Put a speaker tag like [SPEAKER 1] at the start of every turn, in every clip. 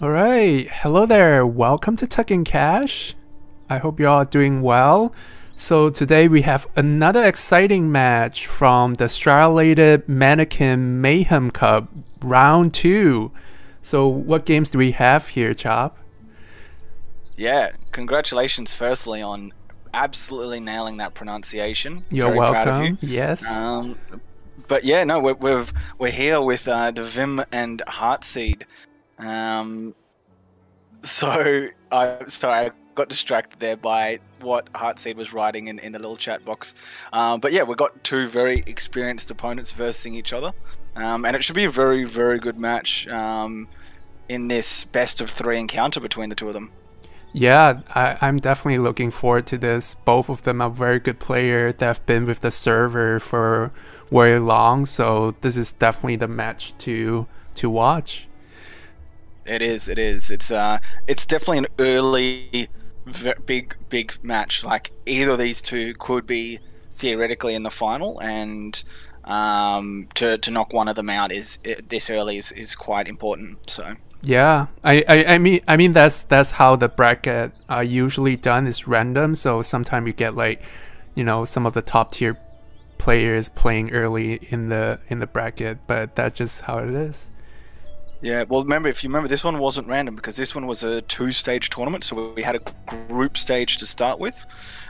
[SPEAKER 1] All right, hello there. Welcome to Tuck and Cache. I hope you're doing well. So today we have another exciting match from the Strata Mannequin Mayhem Cup round two. So what games do we have here, Chop?
[SPEAKER 2] Yeah, congratulations firstly on absolutely nailing that pronunciation.
[SPEAKER 1] You're
[SPEAKER 2] Very proud of
[SPEAKER 1] welcome.
[SPEAKER 2] you.
[SPEAKER 1] Yes.
[SPEAKER 2] Um, but yeah, no, we're we've, we're here with uh, Devim and Heartseed. Um, so I sorry, I got distracted there by what Heartseed was writing in, in the little chat box. Um, but yeah, we've got two very experienced opponents versing each other, um, and it should be a very very good match um, in this best of three encounter between the two of them.
[SPEAKER 1] Yeah, I, I'm definitely looking forward to this. Both of them are very good players that have been with the server for very long, so this is definitely the match to to watch.
[SPEAKER 2] It is. It is. It's uh, it's definitely an early, big, big match. Like either of these two could be theoretically in the final, and um, to to knock one of them out is it, this early is, is quite important. So
[SPEAKER 1] Yeah, I, I, I mean I mean that's that's how the bracket are usually done is random. So sometimes you get like, you know, some of the top tier players playing early in the in the bracket, but that's just how it is.
[SPEAKER 2] Yeah. Well, remember if you remember, this one wasn't random because this one was a two stage tournament. So we had a group stage to start with,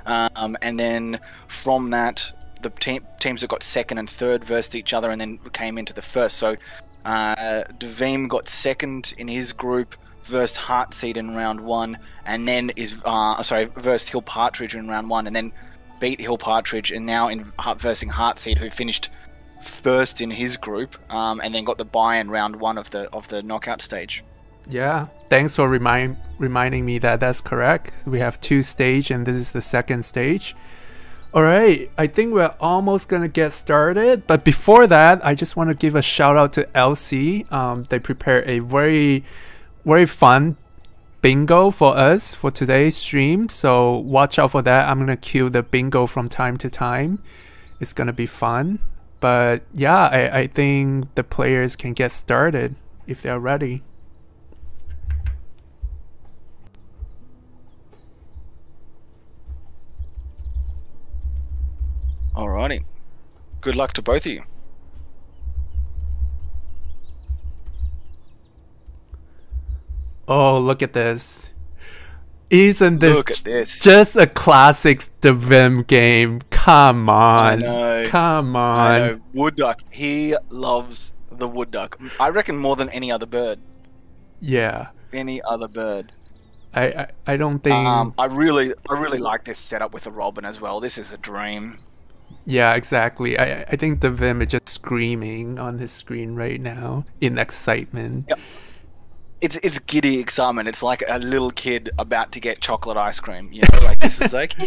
[SPEAKER 2] um, and then from that. The team, teams that got second and third versed each other and then came into the first. So Uh, Devim got second in his group, versed Heartseed in round one, and then is uh, sorry, versed Hill Partridge in round one, and then beat Hill Partridge, and now in versing Heartseed, who finished first in his group, um, and then got the buy in round one of the of the knockout stage.
[SPEAKER 1] Yeah, thanks for remind reminding me that that's correct. We have two stage and this is the second stage. All right, I think we're almost gonna get started, but before that, I just want to give a shout out to LC. Um, they prepared a very, very fun bingo for us for today's stream. So watch out for that. I'm gonna cue the bingo from time to time. It's gonna be fun. But yeah, I, I think the players can get started if they're ready.
[SPEAKER 2] Alrighty, good luck to both of you.
[SPEAKER 1] Oh, look at this. Isn't this,
[SPEAKER 2] Look at this.
[SPEAKER 1] just a classic Devim game? Come on.
[SPEAKER 2] know.
[SPEAKER 1] Come
[SPEAKER 2] I
[SPEAKER 1] on.
[SPEAKER 2] know wood duck. He loves the wood duck. I reckon more than any other bird.
[SPEAKER 1] Yeah.
[SPEAKER 2] Any other bird.
[SPEAKER 1] I, I, I don't think.
[SPEAKER 2] Um, I really, I really like this setup with the robin as well. This is a dream.
[SPEAKER 1] yeah, exactly. I, I think Devim is just screaming on his screen right now in excitement.
[SPEAKER 2] Yep. It's it's giddy excitement. It's like a little kid about to get chocolate ice cream. You know, like this is like.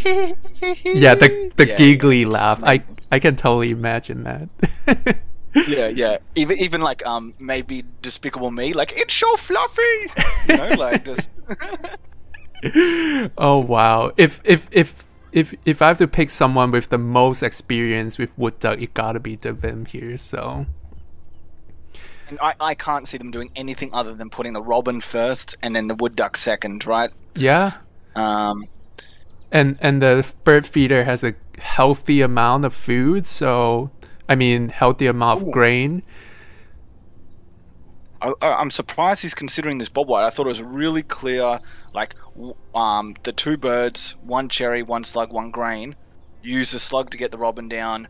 [SPEAKER 1] Yeah, the, the
[SPEAKER 2] Yeah,
[SPEAKER 1] giggly
[SPEAKER 2] it's
[SPEAKER 1] laugh. I, I can totally imagine that.
[SPEAKER 2] yeah, yeah. Even even like um maybe Despicable Me, like it's so fluffy. You know, like just.
[SPEAKER 1] oh wow! If if if if if I have to pick someone with the most experience with wood duck, it gotta be Devim here. So
[SPEAKER 2] And I, I can't see them doing anything other than putting the robin first and then the wood duck second, right?
[SPEAKER 1] yeah,
[SPEAKER 2] Um,
[SPEAKER 1] and and the bird feeder has a healthy amount of food. So I mean, healthy amount of grain.
[SPEAKER 2] I, I- I'm surprised he's considering this bob white. I thought it was really clear, like um, the two birds, one cherry, one slug, one grain. Use the slug to get the robin down,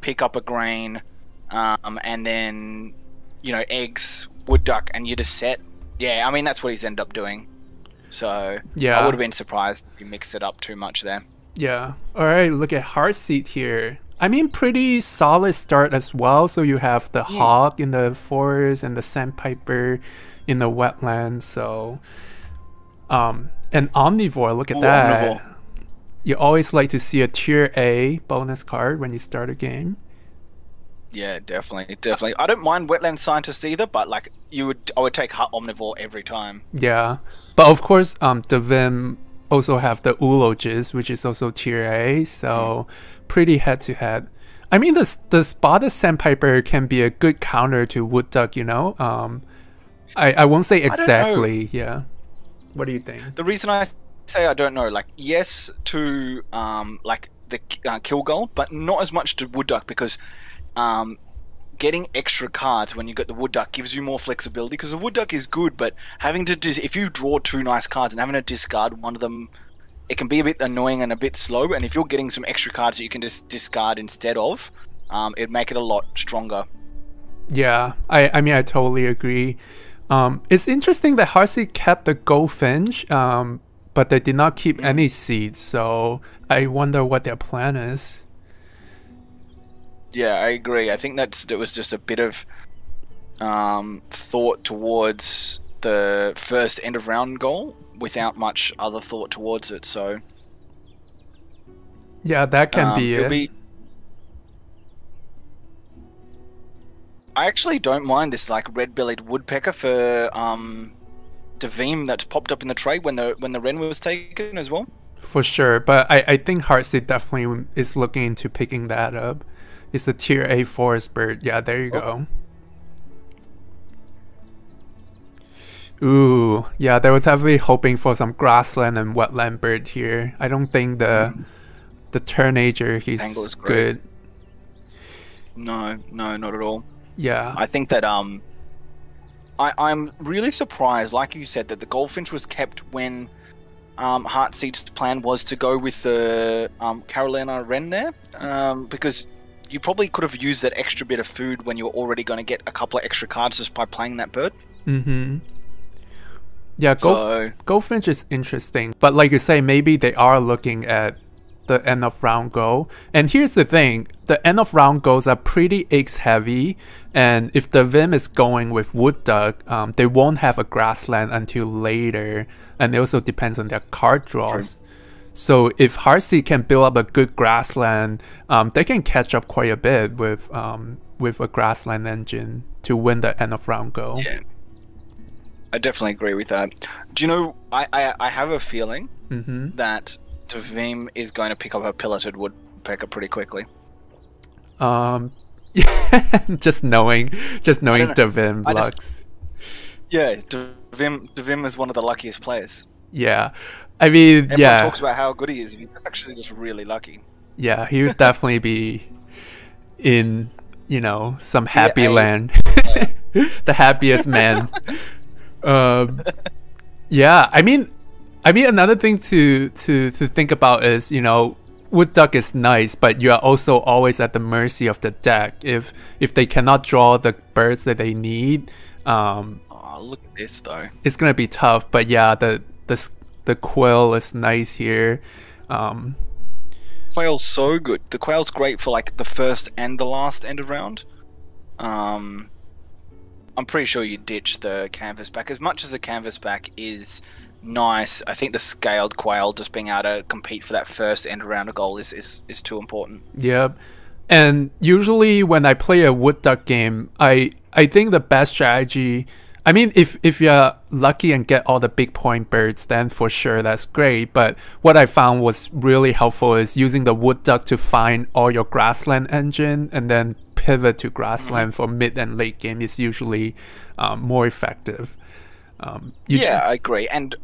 [SPEAKER 2] pick up a grain, um, and then you know eggs, wood duck, and you just set. Yeah, I mean that's what he's ended up doing. So
[SPEAKER 1] Yeah.
[SPEAKER 2] I would have been surprised if you mixed it up too much there.
[SPEAKER 1] Yeah. All right. Look at Heartseed here. I mean, pretty solid start as well. So you have the hawk in the forest and the sandpiper in the wetlands. So, um, an omnivore. Look at
[SPEAKER 2] Ooh,
[SPEAKER 1] that.
[SPEAKER 2] omnivore.
[SPEAKER 1] You always like to see a tier A bonus card when you start a game.
[SPEAKER 2] Yeah, definitely, definitely. I don't mind wetland scientists either, but like you would, I would take Hut omnivore every time.
[SPEAKER 1] Yeah, but of course, um, Devim also have the Uloges, which is also tier A. So pretty head to head. I mean, the the spotted sandpiper can be a good counter to wood duck. You know, um, I, I won't say exactly. Yeah. What do you think?
[SPEAKER 2] The reason I say I don't know, like yes to um like the uh, kill goal, but not as much to wood duck because um getting extra cards when you get the wood duck gives you more flexibility because the wood duck is good, but having to dis- if you draw two nice cards and having to discard one of them. It can be a bit annoying and a bit slow, and if you're getting some extra cards that you can just discard instead of, um, it'd make it a lot stronger.
[SPEAKER 1] Yeah, I, I mean, I totally agree. Um, it's interesting that Heartseed kept the goldfinch, um, but they did not keep any seeds. So I wonder what their plan is.
[SPEAKER 2] Yeah, I agree. I think that's it was just a bit of um, thought towards the first end of round goal without much other thought towards it. So
[SPEAKER 1] Yeah, that can
[SPEAKER 2] um,
[SPEAKER 1] be
[SPEAKER 2] it'll be- I actually don't mind this like red-bellied woodpecker for um, Devim that's popped up in the trade when the when the Wren was taken as well.
[SPEAKER 1] For sure, but I, I think Heartseed definitely is looking into picking that up. It's a tier A forest bird. Yeah, there you go. Ooh, yeah, they were definitely hoping for some grassland and wetland bird here. I don't think the the Turnager he's
[SPEAKER 2] Angle is
[SPEAKER 1] good.
[SPEAKER 2] No, no, not at all.
[SPEAKER 1] Yeah,
[SPEAKER 2] I think that um, I, I'm really surprised, like you said, that the Goldfinch was kept when um, Heartseed's plan was to go with the um, Carolina Wren there, um, because you probably could have used that extra bit of food when you were already going to get a couple of extra cards just by playing that bird.
[SPEAKER 1] Mm-hmm. Yeah,
[SPEAKER 2] So
[SPEAKER 1] Goldfinch is interesting, but like you say, maybe they are looking at the end of round goal. And here's the thing: the end of round goals are pretty eggs heavy, and if Devim is going with wood duck, um, they won't have a grassland until later, and it also depends on their card draws. So if Heartseed can build up a good grassland, um, they can catch up quite a bit with um, with a grassland engine to win the end of round goal.
[SPEAKER 2] yeah, I definitely agree with that. Do you know? I I, I have a feeling
[SPEAKER 1] Mm-hmm.
[SPEAKER 2] that Devim is going to pick up a piloted woodpecker pretty quickly.
[SPEAKER 1] Um, just knowing, just knowing
[SPEAKER 2] don't know. I just- Yeah, Devim is one of the luckiest players.
[SPEAKER 1] Yeah, I mean,
[SPEAKER 2] Everyone
[SPEAKER 1] yeah,
[SPEAKER 2] talks about how good he is. He's actually just really lucky.
[SPEAKER 1] yeah, he would definitely be in, you know, some happy
[SPEAKER 2] I-
[SPEAKER 1] land, the happiest man. um, yeah, I mean, I mean, another thing to to to think about is, you know, wood duck is nice, but you are also always at the mercy of the deck. If if they cannot draw the birds that they need, um,
[SPEAKER 2] Oh, look at this though.
[SPEAKER 1] it's gonna be tough. But yeah, the the the quail is nice here. Um,
[SPEAKER 2] Quail's so good. The quail's great for like the first and the last end of round. Um, I'm pretty sure you ditch the canvasback as much as the canvasback is nice. I think the scaled quail just being able to compete for that first end of round goal is is, is too important.
[SPEAKER 1] Yep. And usually when I play a wood duck game, I I think the best strategy I mean if if you're lucky and get all the big point birds then for sure that's great, but what I found was really helpful is using the wood duck to find all your grassland engine and then pivot to grassland for mid and late game is usually um, more effective. Um,
[SPEAKER 2] yeah, I agree. And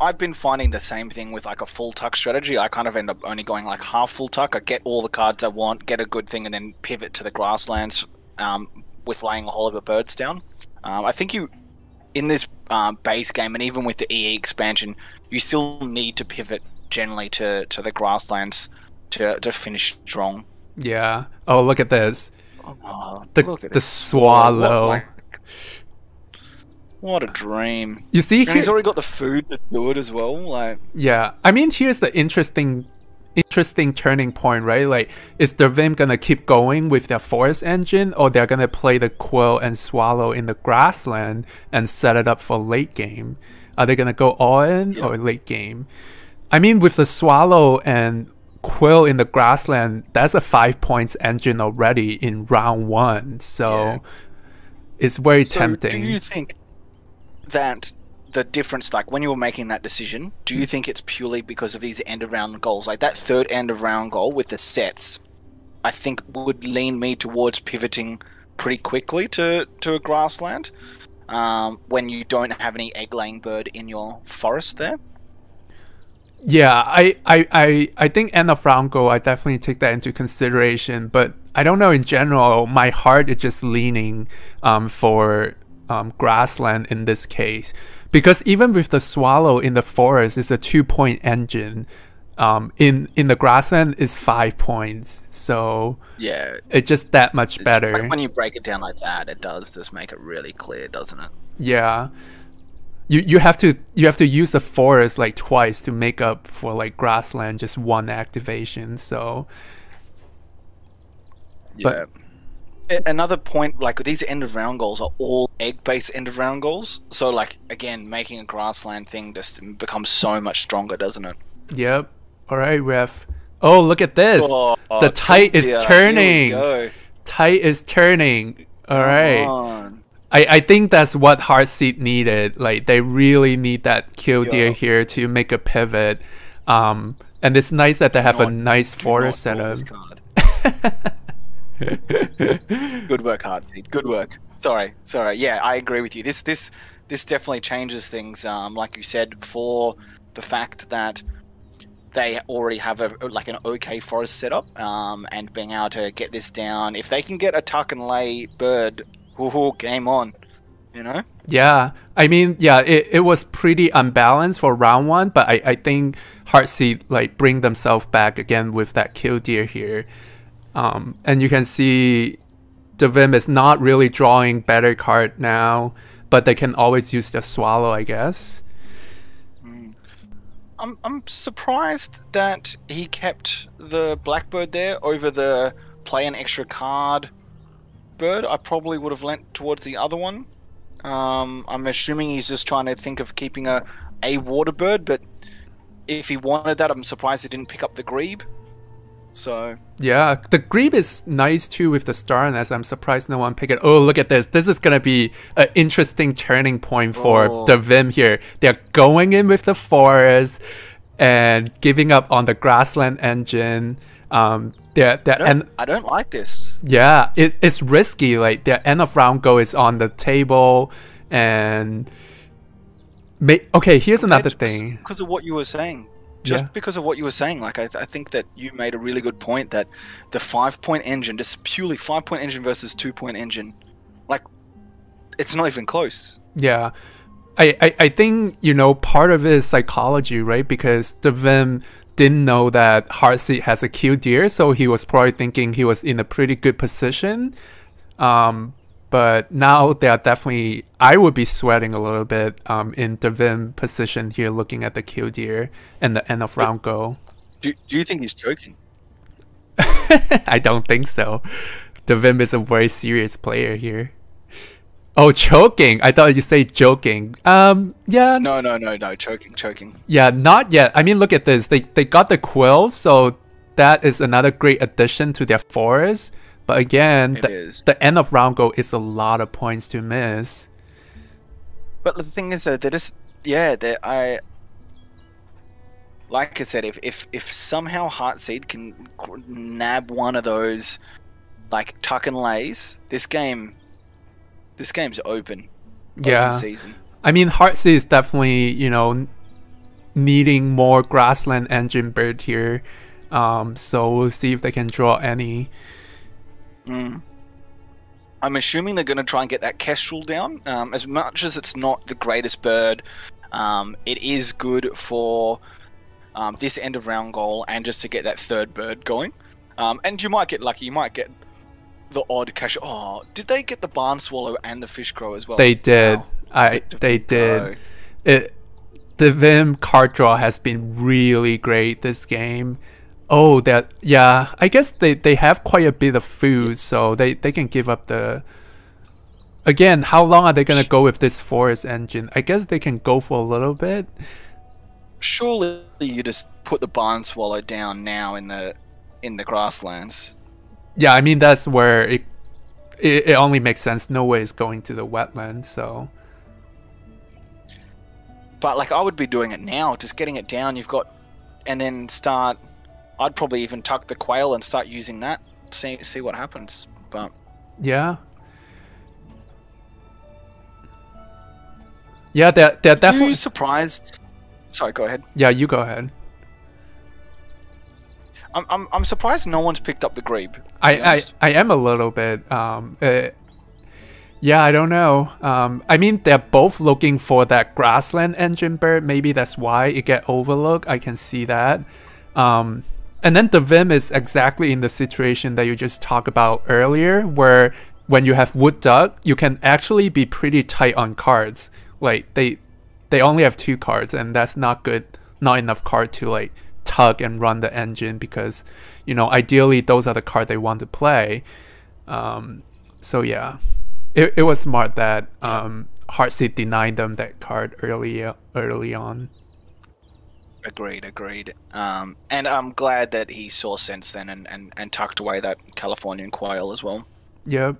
[SPEAKER 2] I've been finding the same thing with like a full tuck strategy. I kind of end up only going like half full tuck. I get all the cards I want, get a good thing, and then pivot to the grasslands um, with laying a whole heap of birds down. Um, I think you, in this um, base game, and even with the EE expansion, you still need to pivot generally to, to the grasslands to, to finish strong.
[SPEAKER 1] yeah. Oh look at this.
[SPEAKER 2] Oh,
[SPEAKER 1] The
[SPEAKER 2] look at
[SPEAKER 1] the swallow.
[SPEAKER 2] What, what a dream.
[SPEAKER 1] you see
[SPEAKER 2] And he's already got the food to do it as well. Like,
[SPEAKER 1] Yeah, I mean, here's the interesting, interesting turning point, right? Like, is Devim gonna keep going with their forest engine, or they're gonna play the quail and swallow in the grassland and set it up for late game? Are they gonna go all in
[SPEAKER 2] Yeah.
[SPEAKER 1] or late game? I mean, with the swallow and quail in the grassland, that's a five points engine already in round one, so
[SPEAKER 2] Yeah.
[SPEAKER 1] it's very
[SPEAKER 2] So,
[SPEAKER 1] tempting.
[SPEAKER 2] Do you think that the difference, like when you were making that decision, do you think it's purely because of these end of round goals? Like that third end of round goal with the sets, I think would lean me towards pivoting pretty quickly to, to a grassland. um, when you don't have any egg laying bird in your forest there.
[SPEAKER 1] Yeah, I, I, I, I think end of round goal, I definitely take that into consideration. But I don't know in general, my heart is just leaning um, for um, grassland in this case. Because even with the swallow in the forest, it's a two point engine. Um, in in the grassland is five points, so
[SPEAKER 2] Yeah,
[SPEAKER 1] it's just that much better.
[SPEAKER 2] When, when you break it down like that, it does just make it really clear, doesn't it?
[SPEAKER 1] Yeah. You you have to you have to use the forest like twice to make up for like grassland just one activation. So But-
[SPEAKER 2] yeah. A- Another point, like these end of round goals are all egg based end of round goals. So, like again, making a grassland thing just becomes so much stronger, doesn't it?
[SPEAKER 1] yep. All right, we have. Oh, look at this.
[SPEAKER 2] Oh,
[SPEAKER 1] the tight is
[SPEAKER 2] yeah,
[SPEAKER 1] turning. Tight is turning. All right.
[SPEAKER 2] Come on.
[SPEAKER 1] I, I think that's what Heartseed needed. Like they really need that killdeer
[SPEAKER 2] Yeah.
[SPEAKER 1] here to make a pivot. Um, and it's nice that they have a nice forest
[SPEAKER 2] not
[SPEAKER 1] setup.
[SPEAKER 2] Good work, Heartseed. Good work. Sorry, sorry. Yeah, I agree with you. This this this definitely changes things. Um, like you said, for the fact that they already have a like an okay forest setup, um, and being able to get this down. If they can get a tuck and lay bird, whoo, game on. You know.
[SPEAKER 1] Yeah, I mean, yeah, it, it was pretty unbalanced for round one, but I, I think Heartseed like bring themselves back again with that killdeer here. Um, and you can see Devim is not really drawing better card now, but they can always use the swallow, I guess.
[SPEAKER 2] I'm I'm surprised that he kept the blackbird there over the play an extra card bird. I probably would have lent towards the other one. Um, I'm assuming he's just trying to think of keeping a a water bird, but if he wanted that, I'm surprised he didn't pick up the grebe. So
[SPEAKER 1] Yeah, the grebe is nice too with the star nest. I'm surprised no one picked it. Oh, look at this. This is gonna be an interesting turning point for
[SPEAKER 2] Oh.
[SPEAKER 1] Devim here. They're going in with the forest and giving up on the grassland engine. Um, they're,
[SPEAKER 2] I
[SPEAKER 1] they're
[SPEAKER 2] don't,
[SPEAKER 1] and
[SPEAKER 2] I don't like this.
[SPEAKER 1] yeah, it, it's risky. Like their end of round goal is on the table, and ma- okay. Here's another thing.
[SPEAKER 2] because of what you were saying. Just
[SPEAKER 1] Yeah.
[SPEAKER 2] because of what you were saying, like I, th- I think that you made a really good point that the five point engine, just purely five point engine versus two point engine, like it's not even close.
[SPEAKER 1] Yeah. I, I, I think, you know, part of it is psychology, right? Because Devim didn't know that Heartseed has a killdeer, so he was probably thinking he was in a pretty good position. Um, but now they are definitely, I would be sweating a little bit um, in Devim position here, looking at the killdeer and the end of round goal.
[SPEAKER 2] Do, do you think he's joking?
[SPEAKER 1] I don't think so. Devin is a very serious player here. Oh, choking! I thought you say joking. Um, yeah,
[SPEAKER 2] No, no, no, no, choking, choking.
[SPEAKER 1] Yeah, not yet. I mean, look at this. They they got the quill, so that is another great addition to their forest. But again,
[SPEAKER 2] It
[SPEAKER 1] the,
[SPEAKER 2] is.
[SPEAKER 1] the end of round goal is a lot of points to miss.
[SPEAKER 2] But the thing is, that they're just yeah, they I. Like I said, if if if somehow Heartseed can nab one of those, like tuck and lays, this game, this game's open.
[SPEAKER 1] Yeah.
[SPEAKER 2] Open season.
[SPEAKER 1] I mean, Heartseed is definitely you know needing more grassland engine bird here. Um, so we'll see if they can draw any.
[SPEAKER 2] Mm. I'm assuming they're going to try and get that kestrel down. Um, as much as it's not the greatest bird, um, it is good for um, this end of round goal and just to get that third bird going. Um, and you might get lucky. You might get the odd cash. Oh, did they get the barn swallow and the fish crow as well?
[SPEAKER 1] They did.
[SPEAKER 2] Wow.
[SPEAKER 1] I they did. It Devim card draw has been really great this game. Oh, that yeah. I guess they they have quite a bit of food, so they they can give up the. Again, how long are they gonna go with this forest engine? I guess they can go for a little bit.
[SPEAKER 2] Surely you just put the barn swallow down now in the in the grasslands.
[SPEAKER 1] Yeah, I mean that's where it it, it only makes sense. No way is going to the wetland, so
[SPEAKER 2] But like I would be doing it now, just getting it down. You've got, and then start. I'd probably even tuck the quail and start using that. See see what happens. But
[SPEAKER 1] yeah. Yeah, they're they're
[SPEAKER 2] Are you
[SPEAKER 1] definitely.
[SPEAKER 2] surprised? Sorry, go ahead.
[SPEAKER 1] Yeah, you go ahead.
[SPEAKER 2] I'm, I'm, I'm surprised no one's picked up the Grebe.
[SPEAKER 1] I, I. I am a little bit. Um, uh, yeah, I don't know. Um, I mean, they're both looking for that grassland engine bird. Maybe that's why it get overlooked. I can see that. Um, and then the Vim is exactly in the situation that you just talked about earlier, where when you have wood duck, you can actually be pretty tight on cards. Like they, they only have two cards, and that's not good. Not enough card to like tug and run the engine because, you know, ideally those are the cards they want to play. Um, so yeah, it, it was smart that um, Heartseed denied them that card early early on.
[SPEAKER 2] Agreed, agreed. Um, and I'm glad that he saw sense then and, and, and tucked away that Californian quail as well.
[SPEAKER 1] Yep.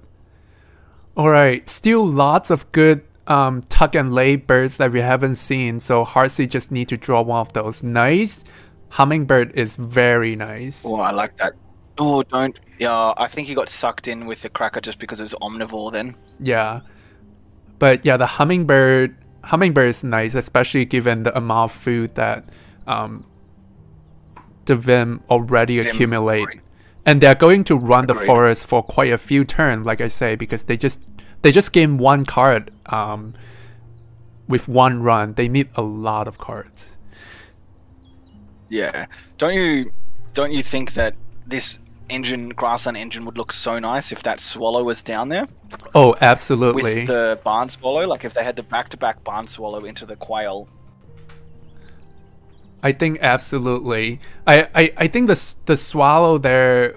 [SPEAKER 1] All right. Still lots of good um, tuck and lay birds that we haven't seen. So Heartseed just need to draw one of those. Nice. Hummingbird is very nice.
[SPEAKER 2] Oh, I like that. Oh, don't. Yeah, I think he got sucked in with the cracker just because it was omnivore then.
[SPEAKER 1] Yeah. But yeah, the hummingbird hummingbird is nice, especially given the amount of food that um, Devim already
[SPEAKER 2] Vim,
[SPEAKER 1] accumulate.
[SPEAKER 2] right.
[SPEAKER 1] And they're going to run the forest for quite a few turns, like I say, because they just they just gain one card um, with one run. They need a lot of cards.
[SPEAKER 2] Yeah. Don't you don't you think that this engine grassland engine would look so nice if that swallow was down there
[SPEAKER 1] Oh, absolutely.
[SPEAKER 2] with the barn swallow? Like if they had the back to back barn swallow into the quail.
[SPEAKER 1] I think absolutely. I, I, I think the the swallow there,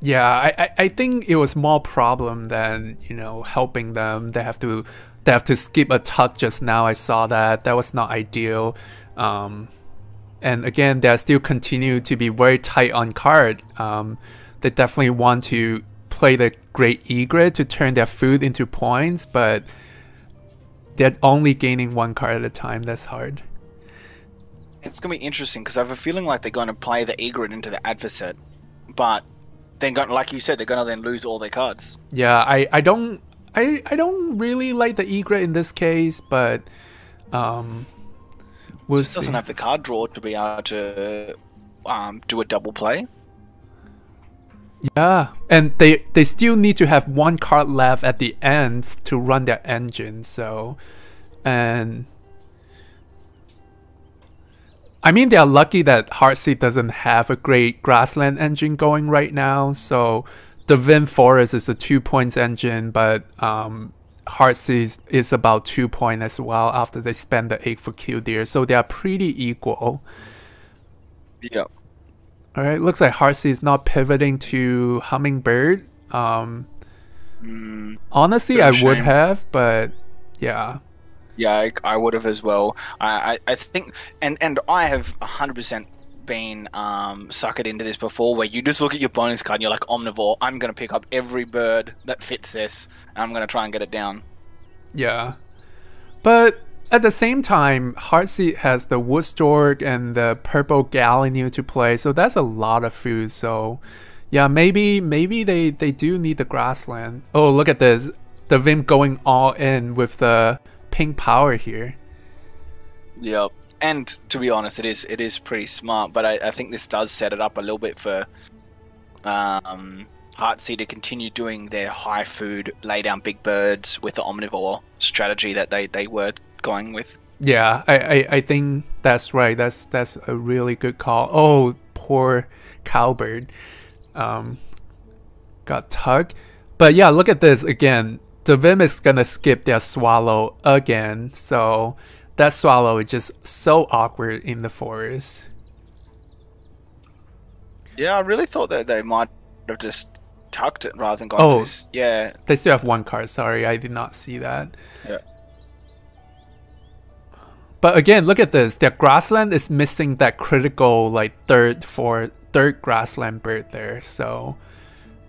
[SPEAKER 1] yeah. I, I, I think it was more problem than you know helping them. They have to they have to skip a tuck just now. I saw that that was not ideal. Um, and again, they still continue to be very tight on card. Um, they definitely want to play the great egret to turn their food into points, but they're only gaining one card at a time. That's hard.
[SPEAKER 2] It's gonna be interesting because I have a feeling like they're going to play the egret into the adversary, but then, like you said, they're going to then lose all their cards.
[SPEAKER 1] Yeah, I, I don't I, I don't really like the egret in this case, but um we'll
[SPEAKER 2] Just
[SPEAKER 1] see.
[SPEAKER 2] doesn't have the card draw to be able to um, do a double play.
[SPEAKER 1] yeah, and they they still need to have one card left at the end to run their engine. So, and I mean they are lucky that Heartseed doesn't have a great grassland engine going right now. So Devim Forest is a two points engine, but um, Heartseed is about two point as well after they spend the egg for Killdeer. So they are pretty equal.
[SPEAKER 2] Yeah.
[SPEAKER 1] All right, looks like Heartseed is not pivoting to Hummingbird. Um,
[SPEAKER 2] Mm,
[SPEAKER 1] honestly, I
[SPEAKER 2] a
[SPEAKER 1] would have, but yeah,
[SPEAKER 2] yeah, I, I would have as well. I, I, I think, and and I have hundred percent been um, suckered into this before, where you just look at your bonus card and you're like omnivore. I'm going to pick up every bird that fits this, and I'm going to try and get it down.
[SPEAKER 1] yeah. But at the same time, Heartseed has the wood stork and the purple gallinule to play, so that's a lot of food. So yeah, maybe maybe they they do need the grassland. Oh, look at this, Devim going all in with the pink power here.
[SPEAKER 2] Yep. And to be honest, it is it is pretty smart, but I, I think this does set it up a little bit for um, Heartseed to continue doing their high food, lay down big birds with the omnivore strategy that they, they were going with.
[SPEAKER 1] Yeah, I, I, I think that's right. That's that's a really good call. Oh, poor cowbird, um, got tugged. But yeah, look at this again. Devim is gonna skip their swallow again, so that swallow is just so awkward in the forest.
[SPEAKER 2] Yeah, I really thought that they might have just tucked it rather than gone
[SPEAKER 1] Oh.
[SPEAKER 2] this. Yeah,
[SPEAKER 1] They still have one card. Sorry, I did not see that.
[SPEAKER 2] Yeah.
[SPEAKER 1] But again, look at this. Their grassland is missing that critical like third, fourth, third grassland bird there. So,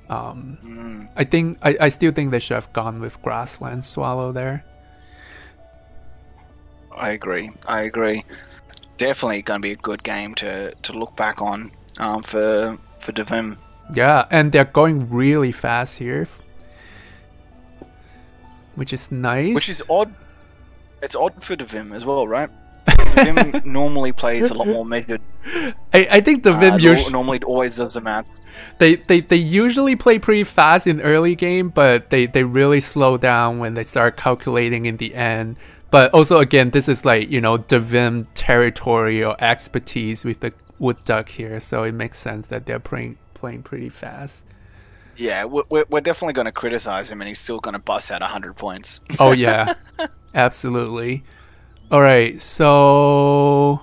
[SPEAKER 1] um,
[SPEAKER 2] mm,
[SPEAKER 1] I think I, I still think they should have gone with grassland swallow there.
[SPEAKER 2] I agree. I agree. Definitely going to be a good game to, to look back on um, for for Devim.
[SPEAKER 1] Yeah, and they're going really fast here, which is nice.
[SPEAKER 2] Which is odd. it's odd for Devim as well, right? Devim normally plays a lot more measured.
[SPEAKER 1] I, I think the
[SPEAKER 2] Uh,
[SPEAKER 1] Vim
[SPEAKER 2] nor-
[SPEAKER 1] usually
[SPEAKER 2] normally always does the math.
[SPEAKER 1] they, they they usually play pretty fast in early game, but they, they really slow down when they start calculating in the end. But also again, this is like, you know, Devim territory or expertise with the wood duck here, so it makes sense that they're playing playing pretty fast.
[SPEAKER 2] Yeah, we're, we're we're definitely going to criticize him, and he's still going to bust out 100 points.
[SPEAKER 1] Oh yeah, absolutely. All right, so,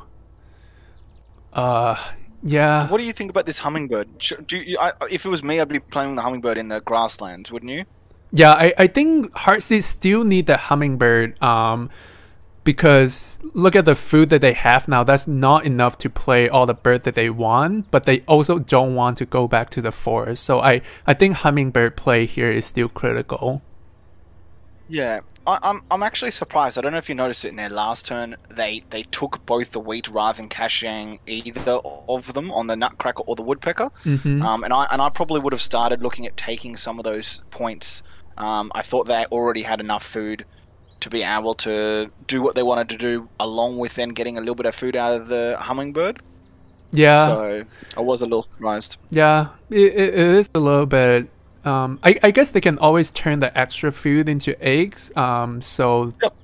[SPEAKER 1] uh, yeah,
[SPEAKER 2] What do you think about this hummingbird? Do you, I, if it was me, I'd be playing the hummingbird in the grasslands, wouldn't you?
[SPEAKER 1] yeah. I I think Heartseed still need the hummingbird, um, because look at the food that they have now. That's not enough to play all the bird that they want, but they also don't want to go back to the forest. So I I think hummingbird play here is still critical.
[SPEAKER 2] Yeah, I, I'm I'm actually surprised. I don't know if you noticed it in their last turn. They they took both the wheat rather than caching either of them on the nutcracker or the woodpecker.
[SPEAKER 1] hmm
[SPEAKER 2] Um, and I and I probably would have started looking at taking some of those points. Um, I thought they already had enough food to be able to do what they wanted to do, along with then getting a little bit of food out of the hummingbird.
[SPEAKER 1] Yeah.
[SPEAKER 2] So I was a little surprised.
[SPEAKER 1] Yeah, it, it is a little bit. Um, I, I guess they can always turn the extra food into eggs. Um, so
[SPEAKER 2] Yep.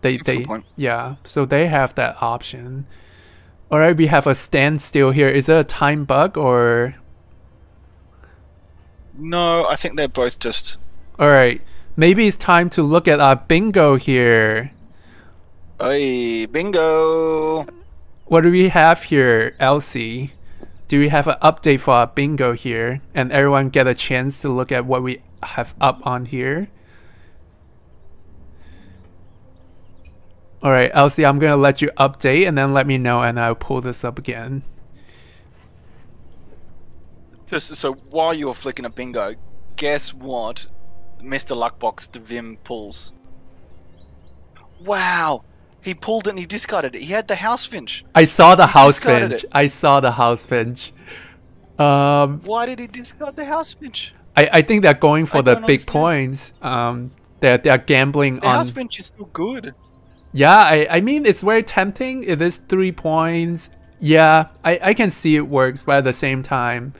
[SPEAKER 1] they
[SPEAKER 2] That's
[SPEAKER 1] they yeah, so they have that option. All right, we have a standstill here. Is it a time bug or?
[SPEAKER 2] No, I think they're both just.
[SPEAKER 1] All right, maybe it's time to look at our bingo here.
[SPEAKER 2] Hey, bingo!
[SPEAKER 1] What do we have here, Elsie? Do we have an update for our bingo here, and everyone get a chance to look at what we have up on here? All right, Elsie, I'm gonna let you update, and then let me know, and I'll pull this up again.
[SPEAKER 2] Just so while you're flicking a bingo, guess what? Mr. Luckbox Devim pulls. Wow! He pulled it and he discarded it. He had the house finch.
[SPEAKER 1] I saw the house finch.
[SPEAKER 2] it.
[SPEAKER 1] I saw the house finch. Um,
[SPEAKER 2] Why did he discard the house finch?
[SPEAKER 1] I, I think they're going for
[SPEAKER 2] I
[SPEAKER 1] the big
[SPEAKER 2] understand.
[SPEAKER 1] points. Um, they're they're gambling
[SPEAKER 2] The
[SPEAKER 1] on.
[SPEAKER 2] house finch is still good.
[SPEAKER 1] Yeah, I, I mean it's very tempting. It is three points. Yeah, I, I can see it works, but at the same time,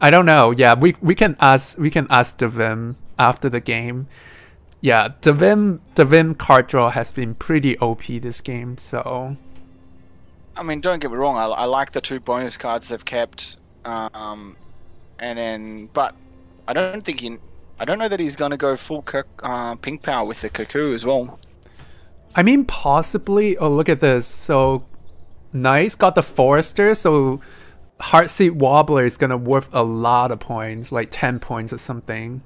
[SPEAKER 1] I don't know. Yeah, we we can ask we can ask Devim after the game. Yeah, Devim Devim card draw has been pretty OP this game, so
[SPEAKER 2] I mean, don't get me wrong. I, I like the two bonus cards they've kept. Um, and then, but I don't think he. I don't know that he's going to go full uh, pink power with the cuckoo as well.
[SPEAKER 1] I mean possibly. Oh, look at this. So nice, got the Forester. So Heartseed Warbler is gonna worth a lot of points, like ten points or something.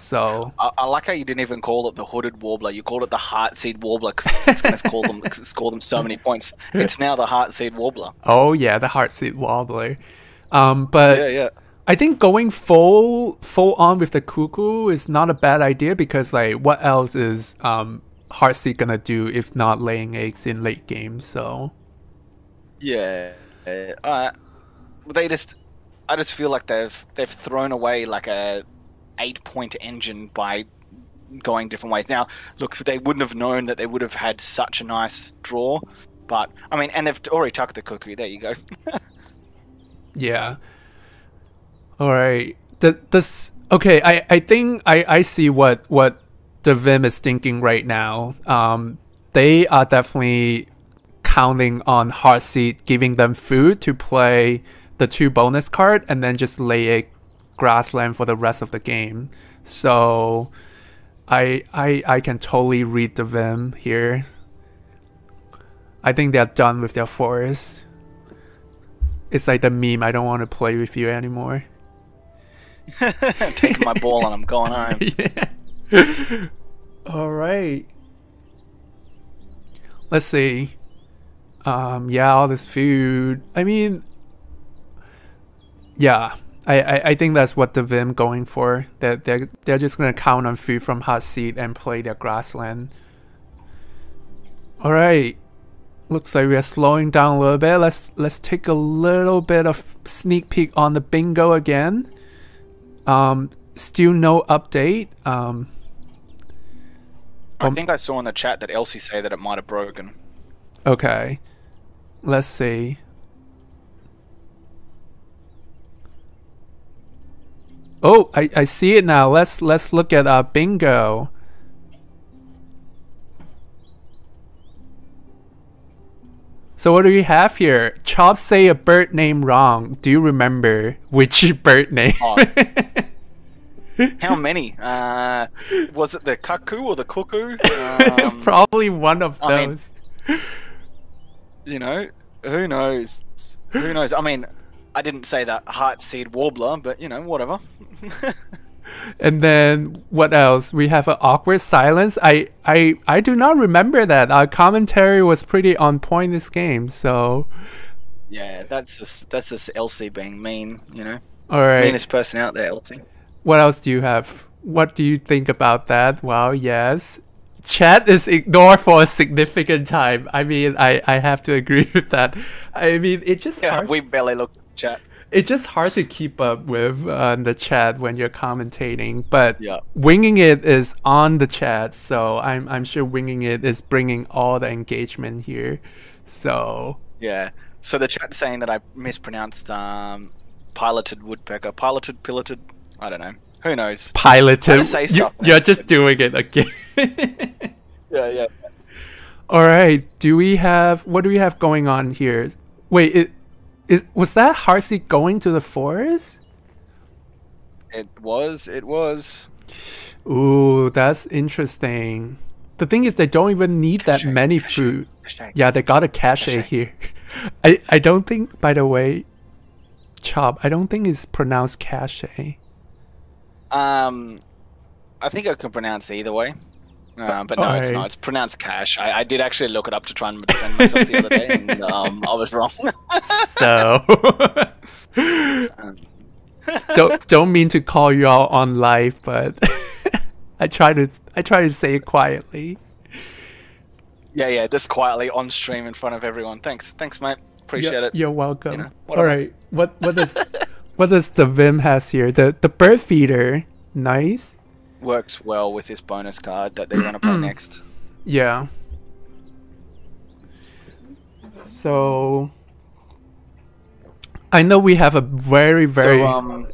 [SPEAKER 1] So
[SPEAKER 2] I, I like how you didn't even call it the hooded warbler. You called it the heartseed warbler because it's going to score them score them so many points. It's now the heartseed warbler.
[SPEAKER 1] Oh yeah, the Heartseed warbler. Um, but
[SPEAKER 2] Yeah, yeah.
[SPEAKER 1] I think going full full on with the cuckoo is not a bad idea because like what else is um Heartseed gonna do if not laying eggs in late game? So
[SPEAKER 2] Yeah. Uh, uh, they just, I just feel like they've they've thrown away like a eight point engine by going different ways. Now, look, they wouldn't have known that they would have had such a nice draw, but I mean, and they've already tucked the cuckoo. There you go.
[SPEAKER 1] yeah. All right. The this okay. I I think I I see what what Devim is thinking right now. Um, they are definitely counting on Heartseed giving them food to play the two bonus card and then just lay a grassland for the rest of the game. So I I I can totally read Devim here. I think they're done with their forest. It's like the meme, I don't want to play with you anymore.
[SPEAKER 2] Taking my ball and I'm going home.
[SPEAKER 1] yeah. All right. Let's see. Um, yeah, all this food. I mean, yeah, I, I, I think that's what Devim going for. That they're they're just gonna count on food from Heartseed and play their grassland. All right. Looks like we are slowing down a little bit. Let's let's take a little bit of sneak peek on the bingo again. Um, still no update. Um,
[SPEAKER 2] I
[SPEAKER 1] Um,
[SPEAKER 2] think I saw in the chat that Elsie say that it might have broken.
[SPEAKER 1] Okay. Let's see. Oh, I, I see it now. Let's let's look at uh bingo. So what do we have here? Chop say a bird name wrong. Do you remember which bird name?
[SPEAKER 2] Oh. How many? Uh, was it the cuckoo or the cuckoo? Um,
[SPEAKER 1] Probably one of
[SPEAKER 2] I mean-
[SPEAKER 1] those.
[SPEAKER 2] you know, who knows? Who knows? I mean, I didn't say that heartseed warbler, but you know, whatever.
[SPEAKER 1] And then what else? We have an awkward silence. I I I do not remember that. Our commentary was pretty on point this game. So
[SPEAKER 2] yeah, that's just that's just Elsie being mean. You know,
[SPEAKER 1] all right.
[SPEAKER 2] meanest person out there, Elsie.
[SPEAKER 1] What else do you have? What do you think about that? Well, yes. Chat is ignored for a significant time. I mean, I, I have to agree with that. I mean, it just
[SPEAKER 2] Yeah,
[SPEAKER 1] hard.
[SPEAKER 2] we barely looked chat.
[SPEAKER 1] it's just hard to keep up with uh, the chat when you're commentating. But
[SPEAKER 2] Yeah.
[SPEAKER 1] winging it is on the chat, so I'm I'm sure winging it is bringing all the engagement here. So
[SPEAKER 2] Yeah. So the chat saying that I mispronounced um, piloted woodpecker, piloted, piloted. I don't know. Who knows?
[SPEAKER 1] piloted. you- you're just doing it again.
[SPEAKER 2] Yeah, yeah.
[SPEAKER 1] All right. Do we have what do we have going on here? Wait, it, it was that Heartseed going to the forest?
[SPEAKER 2] It was. It was.
[SPEAKER 1] Ooh, that's interesting. The thing is, they don't even need that many
[SPEAKER 2] cache,
[SPEAKER 1] food.
[SPEAKER 2] Hashtag.
[SPEAKER 1] Yeah, they got a cache
[SPEAKER 2] Cache.
[SPEAKER 1] here. I I don't think, by the way, chop. I don't think it's pronounced cache.
[SPEAKER 2] Um, I think I can pronounce it either way. Uh, but no, it's not. It's pronounced cash. I, I did actually look it up to try and defend myself the other day, and um, I was wrong.
[SPEAKER 1] So don't don't mean to call you out on live, but I try to I try to say it quietly.
[SPEAKER 2] yeah, yeah, just quietly on stream in front of everyone. Thanks, thanks, mate. Appreciate
[SPEAKER 1] you're,
[SPEAKER 2] it.
[SPEAKER 1] You're welcome.
[SPEAKER 2] You know,
[SPEAKER 1] All right. What what does what does Devim has here? The the bird feeder. Nice.
[SPEAKER 2] Works well with this bonus card that they're going to play next.
[SPEAKER 1] Yeah. So I know we have a very very
[SPEAKER 2] So, um,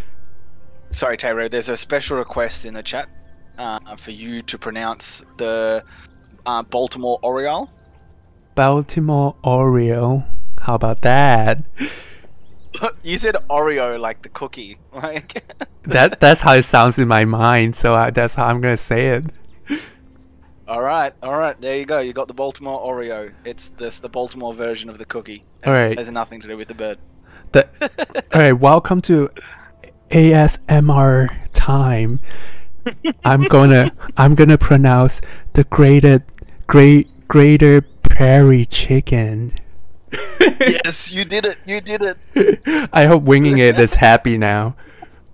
[SPEAKER 2] sorry, Taro. There's a special request in the chat uh, for you to pronounce the uh, Baltimore Oriole.
[SPEAKER 1] Baltimore Oriole. How about that?
[SPEAKER 2] you said Oreo like the cookie. Like,
[SPEAKER 1] That that's how it sounds in my mind. So I, that's how I'm gonna say it.
[SPEAKER 2] all right, all right. There you go. You got the Baltimore Oreo. It's this the Baltimore version of the cookie.
[SPEAKER 1] All right.
[SPEAKER 2] Has nothing to do with the bird.
[SPEAKER 1] The, all right, welcome to ASMR time. I'm gonna I'm gonna pronounce the grated great greater prairie chicken.
[SPEAKER 2] Yes, you did it. You did it.
[SPEAKER 1] I hope winging it is happy now.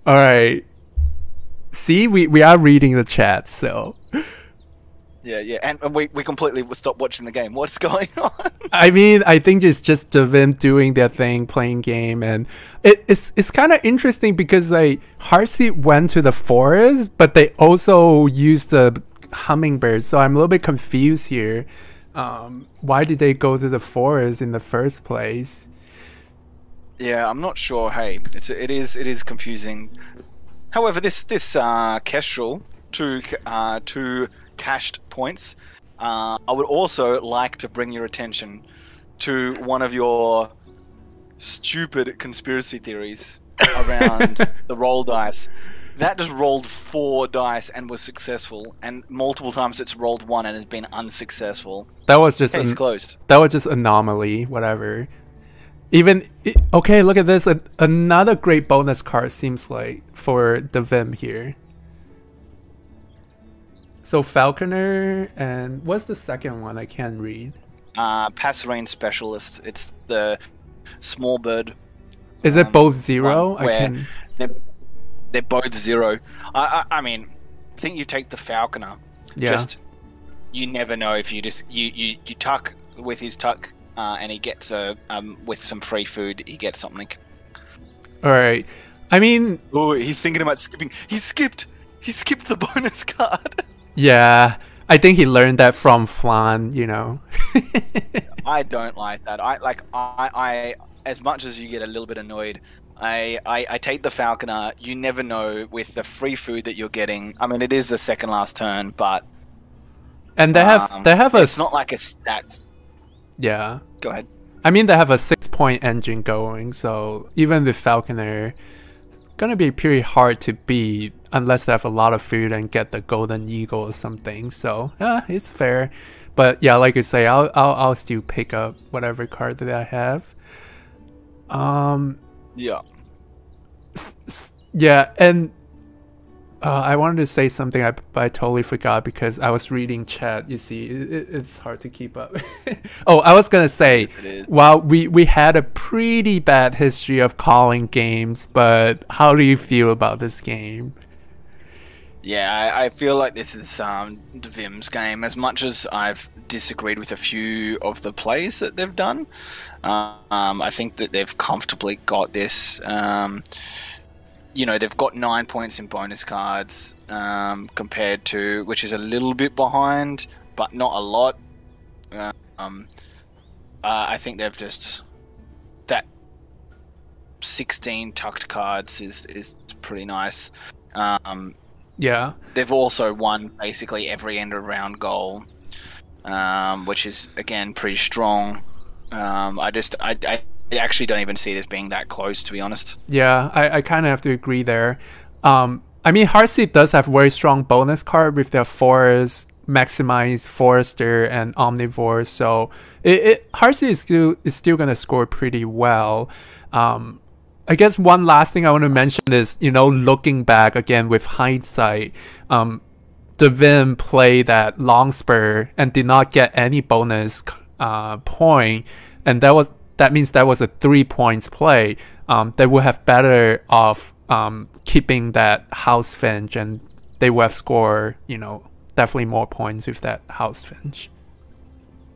[SPEAKER 1] All right. See, we we are reading the chat, so
[SPEAKER 2] Yeah, yeah. And, and we, we completely stopped watching the game. What's going on?
[SPEAKER 1] I mean, I think it's just the them doing their thing, playing game, and it, it's it's kind of interesting because like Heartseed went to the forest, but they also used the hummingbird. So I'm a little bit confused here. Um, why did they go to the forest in the first place?
[SPEAKER 2] Yeah, I'm not sure. Hey, it's it is it is confusing. However, this this uh, Kestrel two uh, two cached points. Uh, I would also like to bring your attention to one of your stupid conspiracy theories around the roll dice. That just rolled four dice and was successful, and multiple times it's rolled one and has been unsuccessful.
[SPEAKER 1] That was just
[SPEAKER 2] Case
[SPEAKER 1] an,
[SPEAKER 2] closed.
[SPEAKER 1] that was just anomaly, whatever. Even okay, look at this. A, another great bonus card seems like for Devim here. So Falconer and what's the second one? I can't read.
[SPEAKER 2] Uh, Passerine Specialist. It's the small bird
[SPEAKER 1] Is it
[SPEAKER 2] Um,
[SPEAKER 1] both zero? I can.
[SPEAKER 2] They're, they're both zero. I, I, I mean, I think you take the Falconer.
[SPEAKER 1] Yeah.
[SPEAKER 2] Just you never know if you just you you, you tuck with his tuck, uh, and he gets a um with some free food. He gets something.
[SPEAKER 1] All right. I mean,
[SPEAKER 2] Oh, he's thinking about skipping. He skipped. He skipped the bonus card.
[SPEAKER 1] Yeah, I think he learned that from Flan. You know.
[SPEAKER 2] I don't like that. I like I, I as much as you get a little bit annoyed. I, I, I take the Falconer. You never know with the free food that you're getting. I mean, it is the second last turn, but
[SPEAKER 1] and they have
[SPEAKER 2] um,
[SPEAKER 1] they have a
[SPEAKER 2] it's not like a stats.
[SPEAKER 1] yeah.
[SPEAKER 2] Go ahead.
[SPEAKER 1] I mean, they have a six-point engine going, so even the Falconer, gonna be pretty hard to beat unless they have a lot of food and get the Golden Eagle or something. So yeah, it's fair. But yeah, like you say, I'll I'll, I'll still pick up whatever card that I have. Um,
[SPEAKER 2] Yeah.
[SPEAKER 1] Yeah, and uh, I wanted to say something, I, but I totally forgot because I was reading chat. You see, it, it- it's hard to keep up. oh, I was gonna say,
[SPEAKER 2] Yes,
[SPEAKER 1] well, we we had a pretty bad history of calling games, but how do you feel about this game?
[SPEAKER 2] Yeah, I, I feel like this is um, Vim's game. As much as I've disagreed with a few of the plays that they've done, uh, um, I think that they've comfortably got this. Um, you know, they've got nine points in bonus cards um, compared to, which is a little bit behind, but not a lot. Uh, uh, I think they've just that sixteen tucked cards is is pretty nice. Um,
[SPEAKER 1] Yeah,
[SPEAKER 2] they've also won basically every end of round goal, um, which is again pretty strong. Um, I just I, I actually don't even see this being that close to be honest.
[SPEAKER 1] yeah, I, I kind of have to agree there. Um, I mean, Heartseed does have very strong bonus card with their Forest, Maximize, Forester, and Omnivore. So it, it Heartseed is still is still gonna score pretty well. Um, I guess one last thing I want to mention is, you know, looking back again with hindsight, um, Devim played that longspur and did not get any bonus uh, point, and that was that means that was a three points play. Um, they would have better off um, keeping that house finch, and they would have scored, you know, definitely more points with that house finch.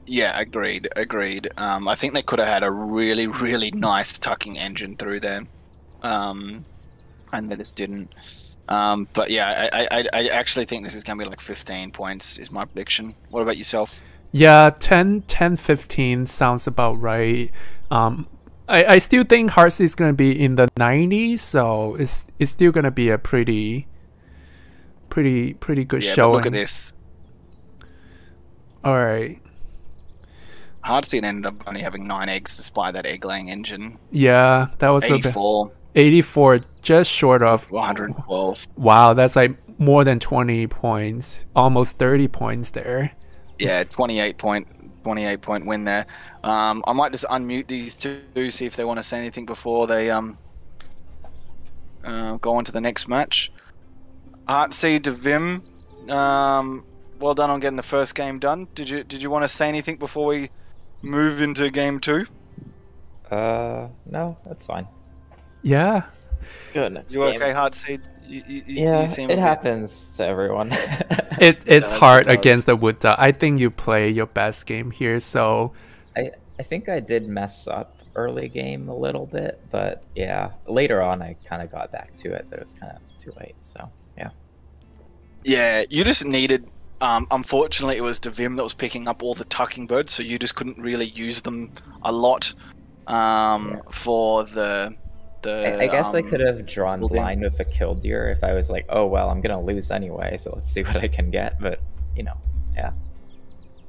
[SPEAKER 2] Yeah, agreed, agreed. Um, I think they could have had a really, really nice tucking engine through there, um, and they just didn't. Um, but yeah, I, I, I actually think this is going to be like 15 points is my prediction. What about yourself?
[SPEAKER 1] Yeah, 10, 10 15 sounds about right. Um, I, I still think Heartseed is going to be in the 90s, so it's it's still going to be a pretty pretty pretty good
[SPEAKER 2] Yeah,
[SPEAKER 1] showing.
[SPEAKER 2] look at this.
[SPEAKER 1] All right.
[SPEAKER 2] Heartseed ended up only having nine eggs despite that egg laying engine.
[SPEAKER 1] Yeah, that was a bit
[SPEAKER 2] 84,
[SPEAKER 1] 84 just short of
[SPEAKER 2] 112.
[SPEAKER 1] Wow, that's like more than 20 points, almost 30 points there.
[SPEAKER 2] Yeah, 28 point, 28 point win there. Um, I might just unmute these two, see if they want to say anything before they um uh, go on to the next match. Heartseed to Vim. Um, well done on getting the first game done. Did you did you want to say anything before we move into game two?
[SPEAKER 3] Uh, no, that's fine.
[SPEAKER 1] Yeah.
[SPEAKER 3] Goodness.
[SPEAKER 2] You okay, Heartseed? You, you, you-
[SPEAKER 3] Yeah,
[SPEAKER 2] you seem
[SPEAKER 3] it
[SPEAKER 2] bit-
[SPEAKER 3] happens to everyone.
[SPEAKER 1] It it's
[SPEAKER 2] does,
[SPEAKER 1] hard
[SPEAKER 2] does.
[SPEAKER 1] against the wood duck. I think you play your best game here, so
[SPEAKER 3] I I think I did mess up early game a little bit, but yeah, later on I kind of got back to it, but it was kind of too late. So yeah.
[SPEAKER 2] Yeah, you just needed. Um, unfortunately, it was Devim that was picking up all the tucking birds, so you just couldn't really use them a lot um, for the the.
[SPEAKER 3] I, I guess I
[SPEAKER 2] um,
[SPEAKER 3] could have drawn
[SPEAKER 2] building.
[SPEAKER 3] blind with a killdeer if I was like, oh well, I'm gonna lose anyway, so let's see what I can get. But you know, yeah.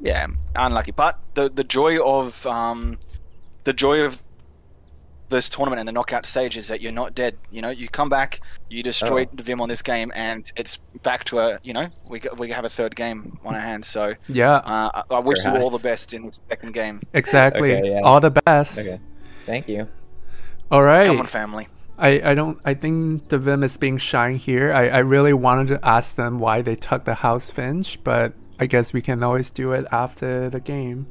[SPEAKER 2] Yeah, unlucky. But the the joy of um, the joy of this tournament and the knockout stage is that you're not dead. You know, you come back, you destroy
[SPEAKER 3] Oh.
[SPEAKER 2] Devim on this game, and it's back to a. You know, we we have a third game on our hands. So
[SPEAKER 1] yeah,
[SPEAKER 2] uh, I, I wish you all the best in the second game.
[SPEAKER 1] exactly.
[SPEAKER 3] Okay, yeah.
[SPEAKER 1] All the best.
[SPEAKER 3] Okay. Thank you.
[SPEAKER 1] All right.
[SPEAKER 2] Come on, family.
[SPEAKER 1] I, I don't I think Devim is being shy here. I, I really wanted to ask them why they took the house finch, but I guess we can always do it after the game.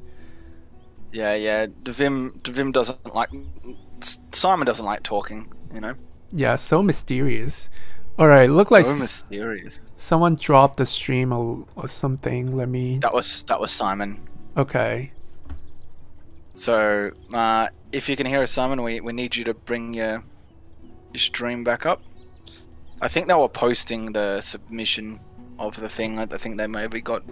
[SPEAKER 2] Yeah, yeah. Devim, Devim doesn't like. Simon doesn't like talking. You know,
[SPEAKER 1] Yeah, so mysterious. All right, look like
[SPEAKER 2] so mysterious.
[SPEAKER 1] someone dropped the stream or, or something. Let me.
[SPEAKER 2] That was that was Simon.
[SPEAKER 1] Okay.
[SPEAKER 2] So uh, if you can hear us, Simon, we, we need you to bring your your stream back up. I think they were posting the submission of the thing. I think they maybe got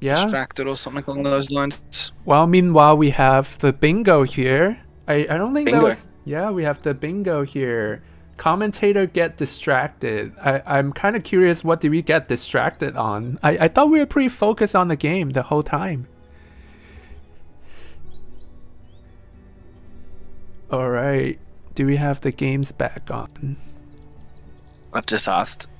[SPEAKER 1] Yeah.
[SPEAKER 2] distracted or something along those lines.
[SPEAKER 1] Well, meanwhile, we have the bingo here. I, I don't think
[SPEAKER 2] Bingo.
[SPEAKER 1] that was. Yeah, we have the bingo here. Commentator get distracted. I, I'm kind of curious what did we get distracted on? I, I thought we were pretty focused on the game the whole time. Alright. Do we have the games back on?
[SPEAKER 2] I've just asked.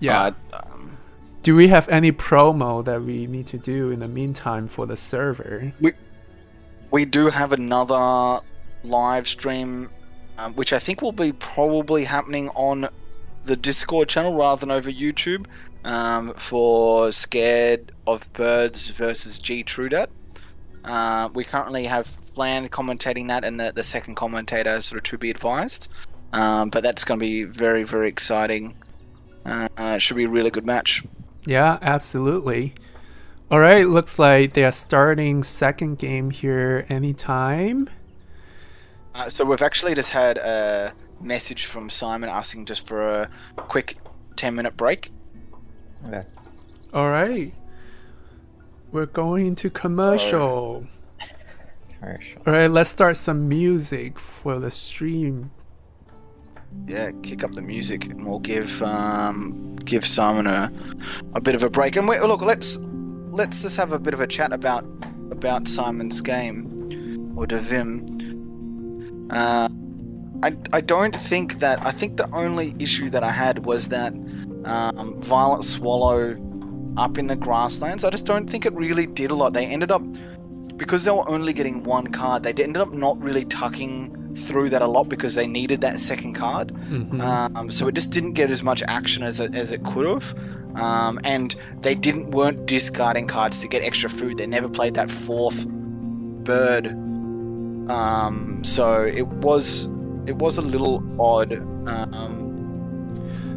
[SPEAKER 1] Yeah.
[SPEAKER 2] Uh, um,
[SPEAKER 1] do we have any promo that we need to do in the meantime for the server?
[SPEAKER 2] we do have another live stream, um, which I think will be probably happening on the Discord channel rather than over YouTube um, for Scared of Birds versus G Trudat. Uh, we currently have Flan commentating that, and the, the second commentator sort of to be advised. Um, but that's going to be very, very exciting. Uh, uh, should be a really good match.
[SPEAKER 1] Yeah, absolutely. All right, looks like they are starting second game here anytime.
[SPEAKER 2] Uh, so we've actually just had a message from Simon asking just for a quick 10 minute break.
[SPEAKER 3] Okay.
[SPEAKER 1] All right. We're going to commercial.
[SPEAKER 3] Commercial.
[SPEAKER 1] All right, let's start some music for the stream.
[SPEAKER 2] Yeah, kick up the music and we'll give um, give Simon a, a bit of a break. And wait, look, let's let's just have a bit of a chat about about Simon's game or Devim. Uh, I, I don't think that I think the only issue that I had was that um, Violet Swallow up in the grasslands. I just don't think it really did a lot. They ended up because they were only getting one card. They ended up not really tucking through that a lot because they needed that second card.
[SPEAKER 1] Mhm.
[SPEAKER 2] Um, so it just didn't get as much action as it, as it could have. Um, and they didn't weren't discarding cards to get extra food. They never played that fourth bird. Um, so it was it was a little odd. Um,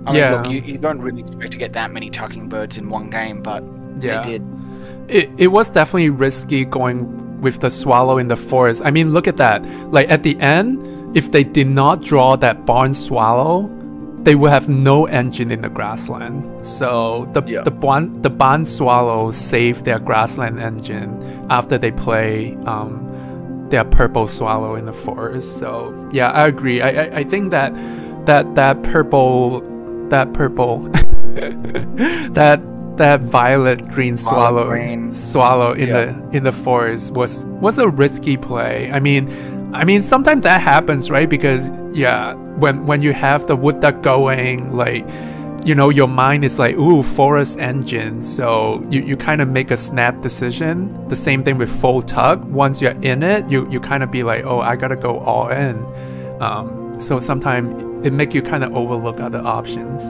[SPEAKER 2] I mean,
[SPEAKER 1] Yeah.
[SPEAKER 2] look, you, you don't really expect to get that many tucking birds in one game, but
[SPEAKER 1] yeah.
[SPEAKER 2] they did.
[SPEAKER 1] It, it was definitely risky going with the swallow in the forest. I mean, look at that. Like at the end, if they did not draw that barn swallow, they would have no engine in the grassland. So the
[SPEAKER 2] Yeah.
[SPEAKER 1] the barn the barn swallow saved their grassland engine after they play um, their purple swallow in the forest. So yeah, I agree. I, I, I think that that that purple that purple that that violet green swallow
[SPEAKER 2] green.
[SPEAKER 1] swallow in
[SPEAKER 2] Yeah.
[SPEAKER 1] the in the forest was was a risky play. I mean, I mean sometimes that happens, right? Because yeah, when when you have the wood duck going, like you know, your mind is like, ooh, forest engine. So you, you kind of make a snap decision. The same thing with full tuck. Once you're in it, you, you kind of be like, oh, I gotta go all in. Um, so sometimes it make you kind of overlook other options.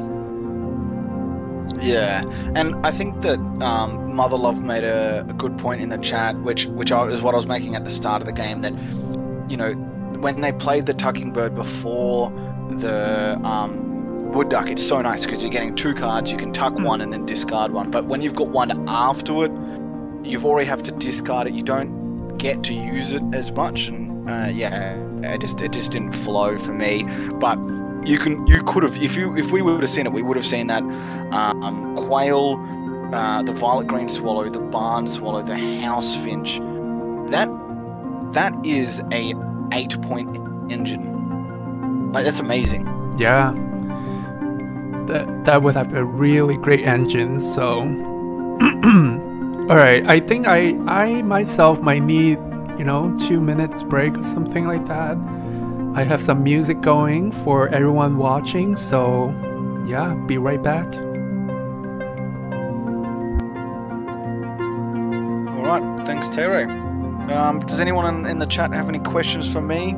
[SPEAKER 2] Yeah, and I think that um, Mother Love made a, a good point in the chat, which which I, is what I was making at the start of the game. That you know, when they played the Tucking Bird before the um, Wood Duck, it's so nice because you're getting two cards. You can tuck one and then discard one. But when you've got one after it, you've already have to discard it. You don't get to use it as much, and uh, yeah, it just it just didn't flow for me. But you can you could have if you if we would have seen it, we would have seen that um, quail, uh, the violet green swallow, the barn swallow, the house finch. That that is a eight point engine. Like that's amazing.
[SPEAKER 1] Yeah. That that would have a really great engine. So, all right. I think I I myself might need you know two minutes break or something like that. I have some music going for everyone watching. So, yeah. Be right back.
[SPEAKER 2] All right, thanks, Terry. Um, does anyone in the chat have any questions for me?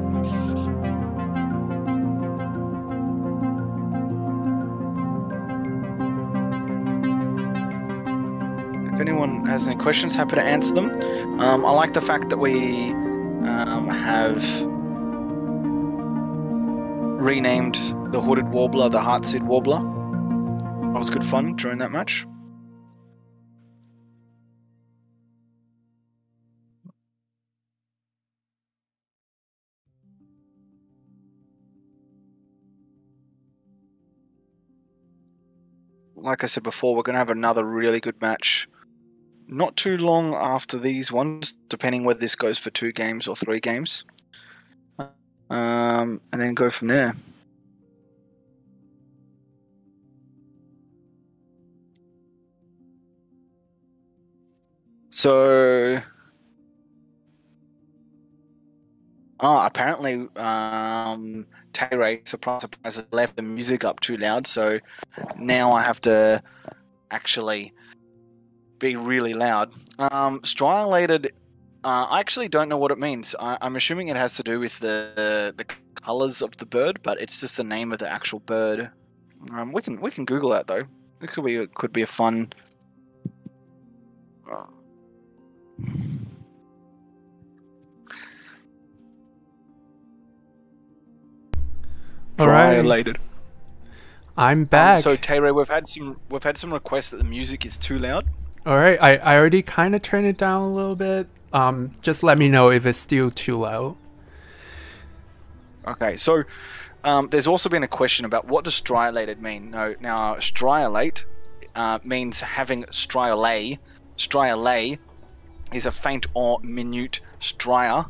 [SPEAKER 2] Has any questions, happy to answer them. Um, I like the fact that we um, have renamed the hooded warbler the heartseed warbler. That was good fun during that match. like I said before, we're going to have another really good match. Not too long after these ones, depending whether this goes for two games or three games. Um, and then go from there. So, oh, apparently, um, Tay surprise, surprise, left the music up too loud. So now I have to actually be really loud. Um, striolated. Uh, I actually don't know what it means. I, I'm assuming it has to do with the the colors of the bird, but it's just the name of the actual bird. Um, we can we can Google that though. It could be it could be a fun. Uh,
[SPEAKER 1] All right.
[SPEAKER 2] Striolated.
[SPEAKER 1] I'm
[SPEAKER 2] Um,
[SPEAKER 1] back.
[SPEAKER 2] so Tay we've had some we've had some requests that the music is too loud.
[SPEAKER 1] All right. I, I already kind of turned it down a little bit. Um, just let me know if it's still too low.
[SPEAKER 2] Okay, so um, there's also been a question about what does striolated mean. No, now striolate uh, means having striolae. Striolae is a faint or minute stria,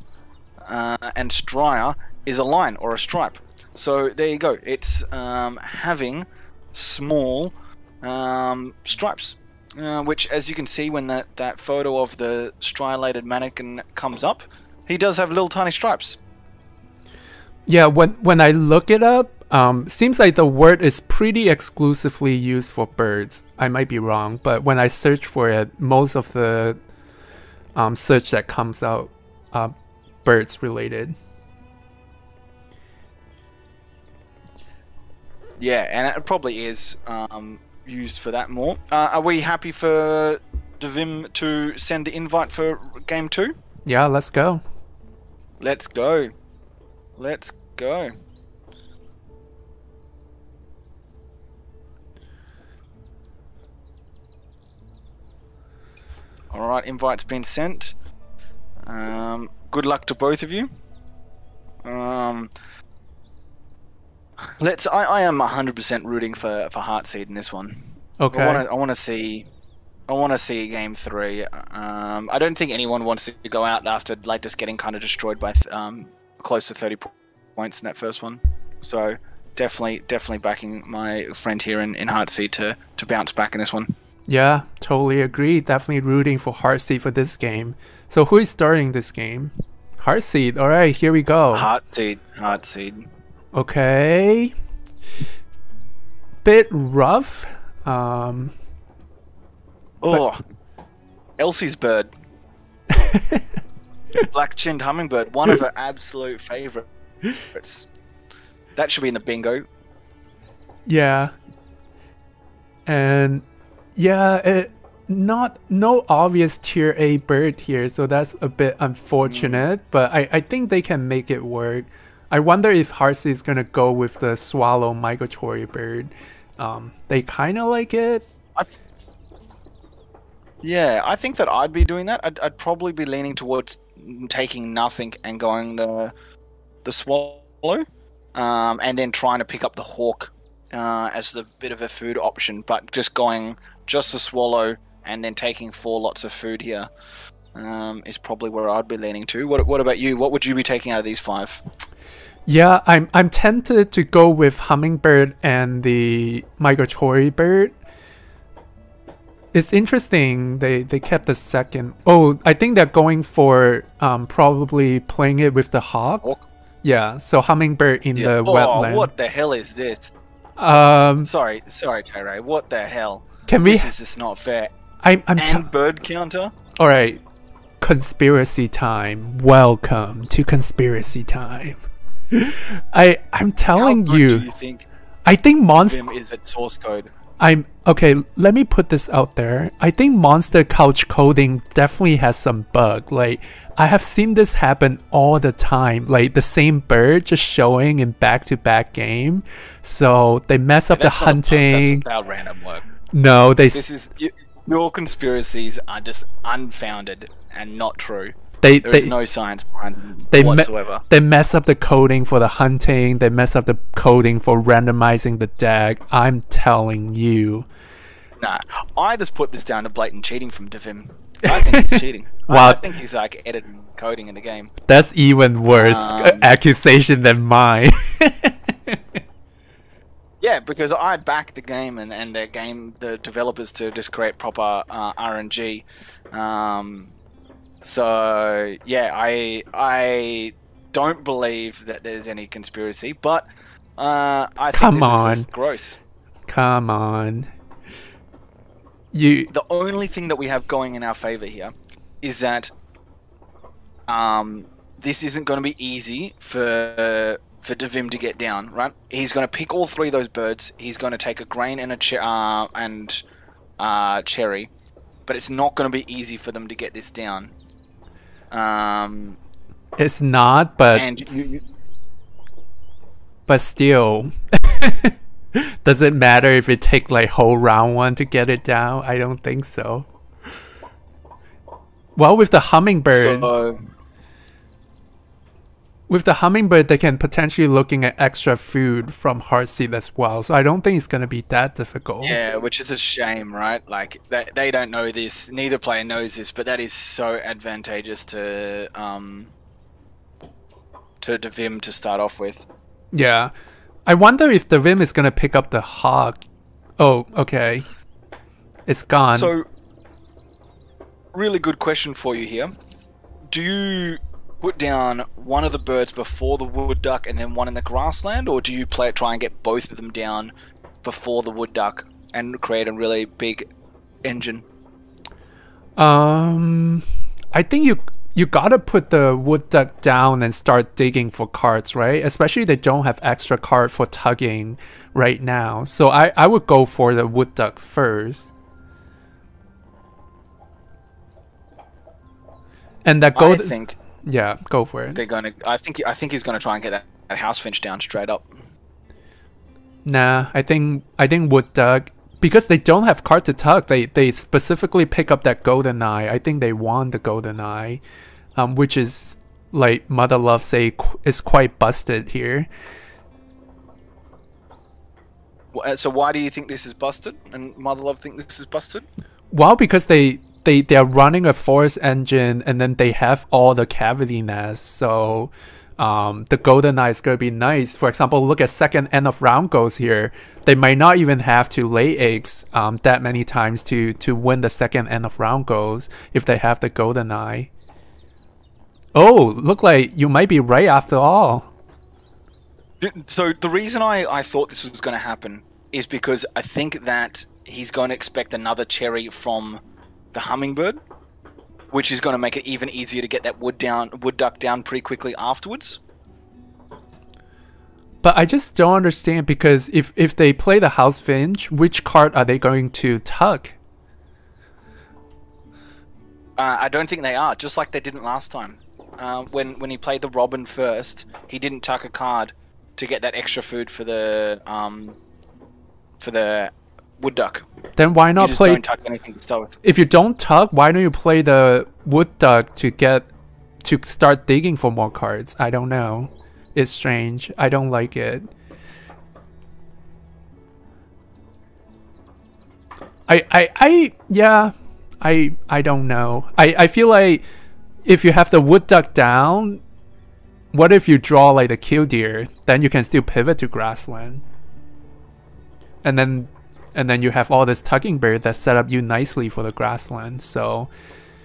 [SPEAKER 2] uh, and stria is a line or a stripe. So there you go. It's um, having small um, stripes, uh, which, as you can see, when that, that photo of the striolated manakin comes up, he does have little tiny stripes.
[SPEAKER 1] Yeah, when when I look it up, um, seems like the word is pretty exclusively used for birds. I might be wrong, but when I search for it, most of the um, search that comes out, uh, birds related.
[SPEAKER 2] Yeah, and it probably is um, used for that more. Uh, are we happy for Devim to send the invite for game two?
[SPEAKER 1] Yeah, let's go.
[SPEAKER 2] Let's go. Let's go. All right, invite's been sent. Um, good luck to both of you. Um, let's. I, I am hundred percent rooting for for Heartseed in this one.
[SPEAKER 1] Okay.
[SPEAKER 2] I want to. See. I want to see game three. Um, I don't think anyone wants to go out after like just getting kind of destroyed by th- um, close to thirty po- points in that first one. So definitely, definitely backing my friend here in, in Heartseed to to bounce back in this one.
[SPEAKER 1] Yeah, totally agree. Definitely rooting for Heartseed for this game. So who is starting this game? Heartseed. All right, here we go.
[SPEAKER 2] Heartseed, Heartseed.
[SPEAKER 1] Okay. Bit rough. Um,
[SPEAKER 2] Oh, Elsie's bird. Black chinned hummingbird, one of her absolute favorites. That should be in the bingo.
[SPEAKER 1] yeah. And yeah, it not no obvious tier A bird here, so that's a bit unfortunate. But I, I think they can make it work. I wonder if Heartseed is gonna go with the swallow migratory bird. Um, they kind of like it.
[SPEAKER 2] Yeah, I think that I'd be doing that. I'd, I'd probably be leaning towards taking nothing and going the the swallow, um, and then trying to pick up the hawk uh, as the bit of a food option. But just going just the swallow and then taking four lots of food here um, is probably where I'd be leaning to. What What about you? What would you be taking out of these five?
[SPEAKER 1] Yeah, I'm I'm tempted to go with hummingbird and the migratory bird. It's interesting they they kept the second. Oh, I think they're going for um probably playing it with the hawk. Yeah, so hummingbird in the
[SPEAKER 2] oh,
[SPEAKER 1] wetland.
[SPEAKER 2] what the hell is this?
[SPEAKER 1] Um,
[SPEAKER 2] Sorry, sorry, Tyray. What the hell?
[SPEAKER 1] can we?
[SPEAKER 2] This is not fair.
[SPEAKER 1] I'm I'm.
[SPEAKER 2] And bird counter.
[SPEAKER 1] all right, conspiracy time. Welcome to conspiracy time. I I'm telling you,
[SPEAKER 2] do you think
[SPEAKER 1] I think monster.
[SPEAKER 2] Is at source code?
[SPEAKER 1] I'm okay. Let me put this out there. I think Monster Couch coding definitely has some bug. Like I have seen this happen all the time. Like the same bird just showing in back-to-back game. So they mess up the
[SPEAKER 2] That's not a bug,
[SPEAKER 1] hunting.
[SPEAKER 2] That's random work.
[SPEAKER 1] No, they
[SPEAKER 2] This is y- your conspiracies are just unfounded and not true.
[SPEAKER 1] They
[SPEAKER 2] There
[SPEAKER 1] they,
[SPEAKER 2] is no science behind them
[SPEAKER 1] they me-
[SPEAKER 2] whatsoever.
[SPEAKER 1] they mess up the coding for the hunting. They mess up the coding for randomizing the deck. I'm telling you.
[SPEAKER 2] Nah, I just put this down to blatant cheating from Devim. I think he's cheating. I-
[SPEAKER 1] Wow.
[SPEAKER 2] I, think he's like editing coding in the game.
[SPEAKER 1] That's even worse
[SPEAKER 2] Um,
[SPEAKER 1] accusation than mine.
[SPEAKER 2] Yeah, because I back the game and, and the game the developers to just create proper uh, RNG. Um, so yeah, I I don't believe that there's any conspiracy, but uh, I think
[SPEAKER 1] Come
[SPEAKER 2] this
[SPEAKER 1] on.
[SPEAKER 2] gross.
[SPEAKER 1] Come on. You
[SPEAKER 2] the only thing that we have going in our favor here is that um, this isn't going to be easy for for Devim to get down. Right? He's going to pick all three of those birds. He's going to take a grain and a che- uh, and uh, cherry, but it's not going to be easy for them to get this down. Um,
[SPEAKER 1] it's not, but
[SPEAKER 2] you, you,
[SPEAKER 1] but still. Does it matter if it take like whole round one to get it down? I don't think so. Well, with the hummingbird,
[SPEAKER 2] so
[SPEAKER 1] with the hummingbird, they can potentially looking at extra food from Heartseed as well. So I don't think it's gonna be that difficult.
[SPEAKER 2] Yeah, which is a shame, right? Like they, they don't know this. Neither player knows this, but that is so advantageous to um to Devim to start off with.
[SPEAKER 1] Yeah. I wonder if Devim is gonna pick up the hog. Oh, okay. It's gone.
[SPEAKER 2] So, really good question for you here. Do you put down one of the birds before the wood duck and then one in the grassland, or do you play try and get both of them down before the wood duck and create a really big engine?
[SPEAKER 1] Um, I think you you gotta put the wood duck down and start digging for cards, right? Especially they don't have extra card for tucking right now. So I I would go for the wood duck first. And that
[SPEAKER 2] I
[SPEAKER 1] go
[SPEAKER 2] think
[SPEAKER 1] yeah, go for it.
[SPEAKER 2] they're gonna. I think. I think he's gonna try and get that, that house finch down straight up.
[SPEAKER 1] Nah, I think I think wood duck because they don't have card to tuck. They they specifically pick up that golden eye. I think they want the golden eye, um, which is like Mother Love say is quite busted here.
[SPEAKER 2] Uh, So why do you think this is busted? And Mother Love think this is busted?
[SPEAKER 1] Well, because they they they are running a forest engine and then they have all the cavity nests, so. Um, the golden eye is gonna be nice. For example, look at second end of round goals here. They might not even have to lay eggs um, that many times to to win the second end of round goals if they have the golden eye. Oh, look like you might be right after all.
[SPEAKER 2] So the reason I, I thought this was going to happen is because I think that he's going to expect another cherry from the hummingbird, which is going to make it even easier to get that wood down, wood duck down pretty quickly afterwards.
[SPEAKER 1] But I just don't understand because if if they play the house finch, which card are they going to tuck?
[SPEAKER 2] Uh, I don't think they are, just like they didn't last time. Uh, when when he played the robin first, he didn't tuck a card to get that extra food for the um for the wood duck.
[SPEAKER 1] Then why not play
[SPEAKER 2] don't tuck anything to start with.
[SPEAKER 1] if you don't tuck, why don't you play the wood duck to get to start digging for more cards? I don't know. It's strange. I don't like it. I I I yeah. I I don't know. I I feel like if you have the wood duck down, what if you draw like the killdeer? Then you can still pivot to grassland. And then and then you have all this tucking bird that set up you nicely for the grassland. So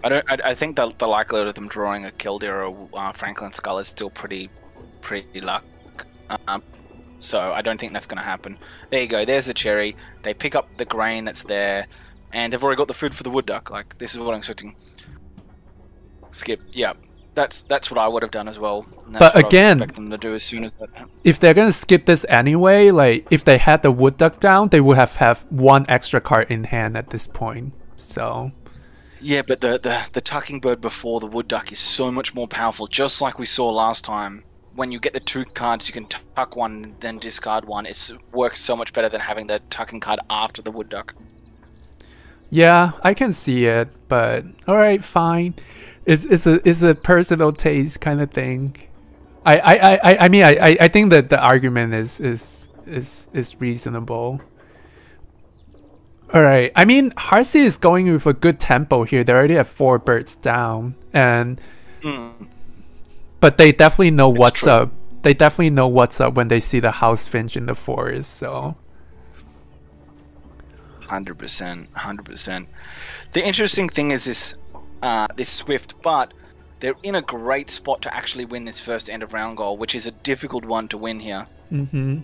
[SPEAKER 2] I don't. I, I think the, the likelihood of them drawing a killdeer or uh, Franklin's Gull is still pretty, pretty luck. Um, so I don't think that's going to happen. There you go. There's the cherry. They pick up the grain that's there, and they've already got the food for the wood duck. Like this is what I'm expecting. Skip. Yeah, that's that's what I would have done as well.
[SPEAKER 1] But
[SPEAKER 2] what I would
[SPEAKER 1] again-
[SPEAKER 2] them to do as soon as
[SPEAKER 1] if they're gonna skip this anyway, like if they had the wood duck down, they would have have one extra card in hand at this point. So
[SPEAKER 2] Yeah, but the, the the tucking bird before the wood duck is so much more powerful. Just like we saw last time, when you get the two cards, you can tuck one, then discard one. It works so much better than having the tucking card after the wood duck.
[SPEAKER 1] yeah, I can see it, but all right, fine. It's it's a it's a personal taste kind of thing. I I, I, I- I mean I, I I think that the argument is is is is reasonable. All right. I mean, Heartseed is going with a good tempo here. They already have four birds down, and
[SPEAKER 2] Mm.
[SPEAKER 1] but they definitely know what's
[SPEAKER 2] true.
[SPEAKER 1] up. They definitely know what's up when they see the house finch in the forest. So
[SPEAKER 2] Hundred percent, hundred percent. The interesting thing is this, uh, this Swift, but they're in a great spot to actually win this first end of round goal, which is a difficult one to win here.
[SPEAKER 1] Mm-hmm.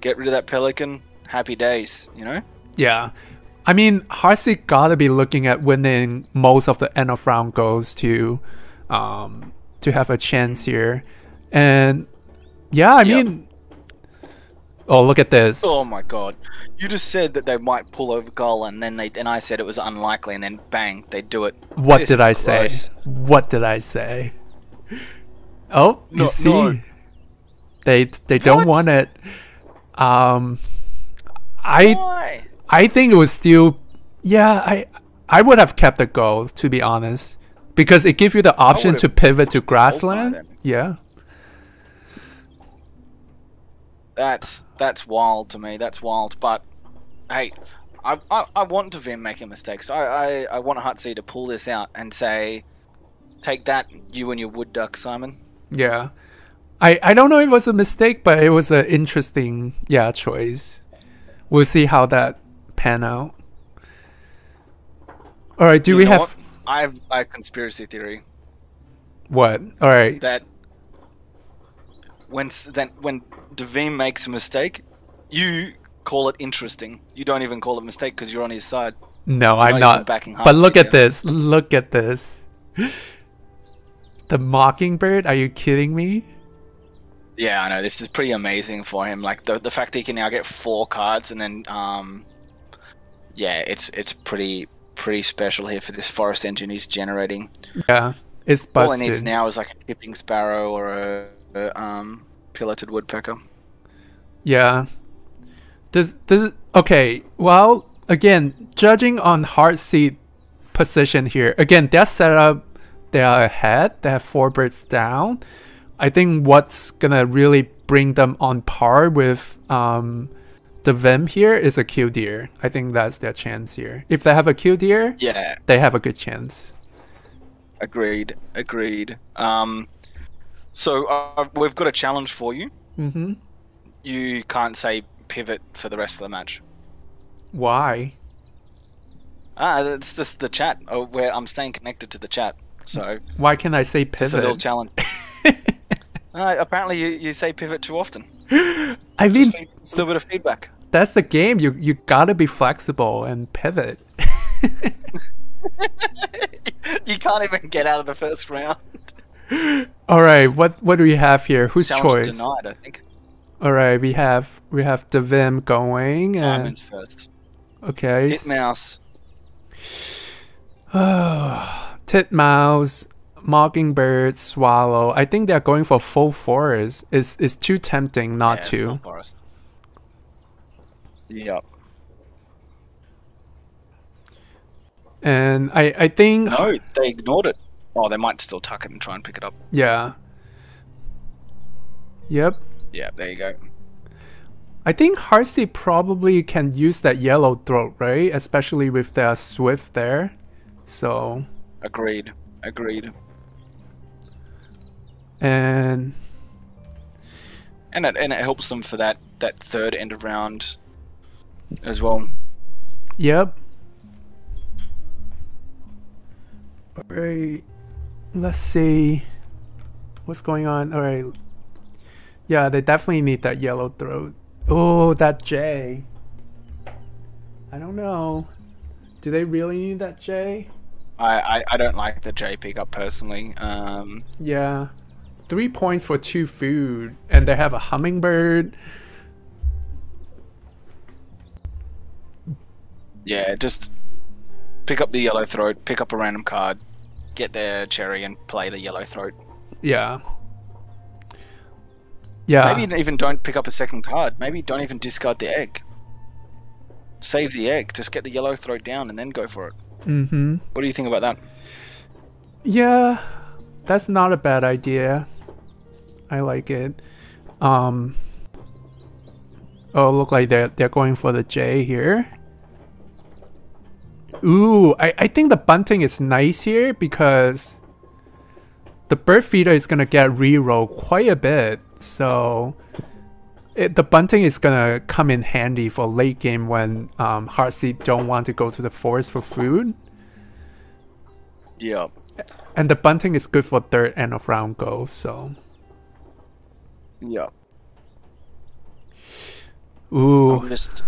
[SPEAKER 2] Get rid of that pelican, happy days, you know.
[SPEAKER 1] yeah. I mean, Heartseed gotta be looking at winning most of the end of round goals to, um, to have a chance here, and yeah, I
[SPEAKER 2] Yep.
[SPEAKER 1] mean, oh look at this.
[SPEAKER 2] Oh my god, you just said that they might pull over goal, and then they and I said it was unlikely, and then bang, they do it.
[SPEAKER 1] What
[SPEAKER 2] This
[SPEAKER 1] did I say? What did I say? Oh, you
[SPEAKER 2] No-
[SPEAKER 1] see,
[SPEAKER 2] no.
[SPEAKER 1] they they don't want it. Um, I
[SPEAKER 2] Why?
[SPEAKER 1] I think it was still, yeah. I I would have kept the goal to be honest, because it gives you the option to pivot to grassland. Yeah,
[SPEAKER 2] That's that's wild to me. That's wild. But hey, I I, I want Devim making mistakes. I, I I want Hutsy to pull this out and say, take that, you and your wood duck, Simon.
[SPEAKER 1] yeah. I I don't know if it was a mistake, but it was an interesting yeah choice. We'll see how that pan out. All right, do
[SPEAKER 2] You
[SPEAKER 1] we have
[SPEAKER 2] what? I have a conspiracy theory
[SPEAKER 1] what? All right.
[SPEAKER 2] that when then when Devim makes a mistake, you call it interesting. You don't even call it mistake because you're on his side.
[SPEAKER 1] No,
[SPEAKER 2] not
[SPEAKER 1] I'm not.
[SPEAKER 2] backing
[SPEAKER 1] But look at this. Look at this. The mockingbird? Are you kidding me?
[SPEAKER 2] Yeah, I know. This is pretty amazing for him. Like the the fact that he can now get four cards and then um yeah, it's it's pretty pretty special here for this forest engine he's generating.
[SPEAKER 1] Yeah, it's
[SPEAKER 2] All he needs now is like a chipping sparrow or a, a um pileated woodpecker.
[SPEAKER 1] Yeah. This this okay. Well, again, judging on Heartseed position here, again, they're. They are ahead. They have four birds down. I think what's gonna really bring them on par with um, Devim here is a killdeer. I think that's their chance here. If they have a killdeer,
[SPEAKER 2] Yeah,
[SPEAKER 1] they have a good chance.
[SPEAKER 2] agreed, agreed. Um, so uh, we've got a challenge for you.
[SPEAKER 1] Mm-hmm.
[SPEAKER 2] You can't say pivot for the rest of the match.
[SPEAKER 1] Why?
[SPEAKER 2] Ah, that's just the chat. Oh, where I'm staying connected to the chat. So
[SPEAKER 1] Why can I say
[SPEAKER 2] just a little
[SPEAKER 1] pivot?
[SPEAKER 2] challenge. uh, apparently, you, you say pivot too often.
[SPEAKER 1] I mean,
[SPEAKER 2] Just it's a little bit of feedback.
[SPEAKER 1] that's the game. You you gotta be flexible and pivot.
[SPEAKER 2] you can't even get out of the first round.
[SPEAKER 1] All right, what what do we have here? Whose
[SPEAKER 2] Challenge
[SPEAKER 1] choice?
[SPEAKER 2] denied. I think
[SPEAKER 1] All right, we have we have Devim going and
[SPEAKER 2] Simon's first.
[SPEAKER 1] okay.
[SPEAKER 2] Hit mouse.
[SPEAKER 1] Titmouse, Mockingbird, Swallow. I think they're going for full forest. It's it's too tempting not
[SPEAKER 2] Yeah,
[SPEAKER 1] to.
[SPEAKER 2] full forest. Yep.
[SPEAKER 1] And I I think
[SPEAKER 2] No, they ignored it. Oh, they might still tuck it and try and pick it up.
[SPEAKER 1] yeah. Yep.
[SPEAKER 2] Yeah, there you go.
[SPEAKER 1] I think Heartsey probably can use that yellow throat, right? Especially with their swift there. So
[SPEAKER 2] Agreed. Agreed.
[SPEAKER 1] and
[SPEAKER 2] And it and it helps them for that that third end of round as well.
[SPEAKER 1] Yep. Alright. Let's see. What's going on? Alright. Yeah, they definitely need that yellow throat. Oh, that jay. I don't know. Do they really need that jay?
[SPEAKER 2] I, I, I don't like the jay pickup personally. Um,
[SPEAKER 1] Yeah. Three points for two food. And they have a hummingbird.
[SPEAKER 2] yeah, just pick up the yellow throat, pick up a random card, get their cherry, and play the yellow throat.
[SPEAKER 1] Yeah. Yeah.
[SPEAKER 2] Maybe even don't pick up a second card. Maybe don't even discard the egg. Save the egg. Just get the yellow throat down and then go for it.
[SPEAKER 1] Mm-hmm.
[SPEAKER 2] What do you think about that?
[SPEAKER 1] Yeah, that's not a bad idea. I like it. Um. Oh, look like they're they're going for the jay here. Ooh, I, I think the bunting is nice here because the bird feeder is gonna get reroll quite a bit. So it, the bunting is gonna come in handy for late game when um, Heartseed don't want to go to the forest for food.
[SPEAKER 2] Yeah.
[SPEAKER 1] And the bunting is good for third end of round go, so.
[SPEAKER 2] Yeah.
[SPEAKER 1] Ooh.
[SPEAKER 2] I'm just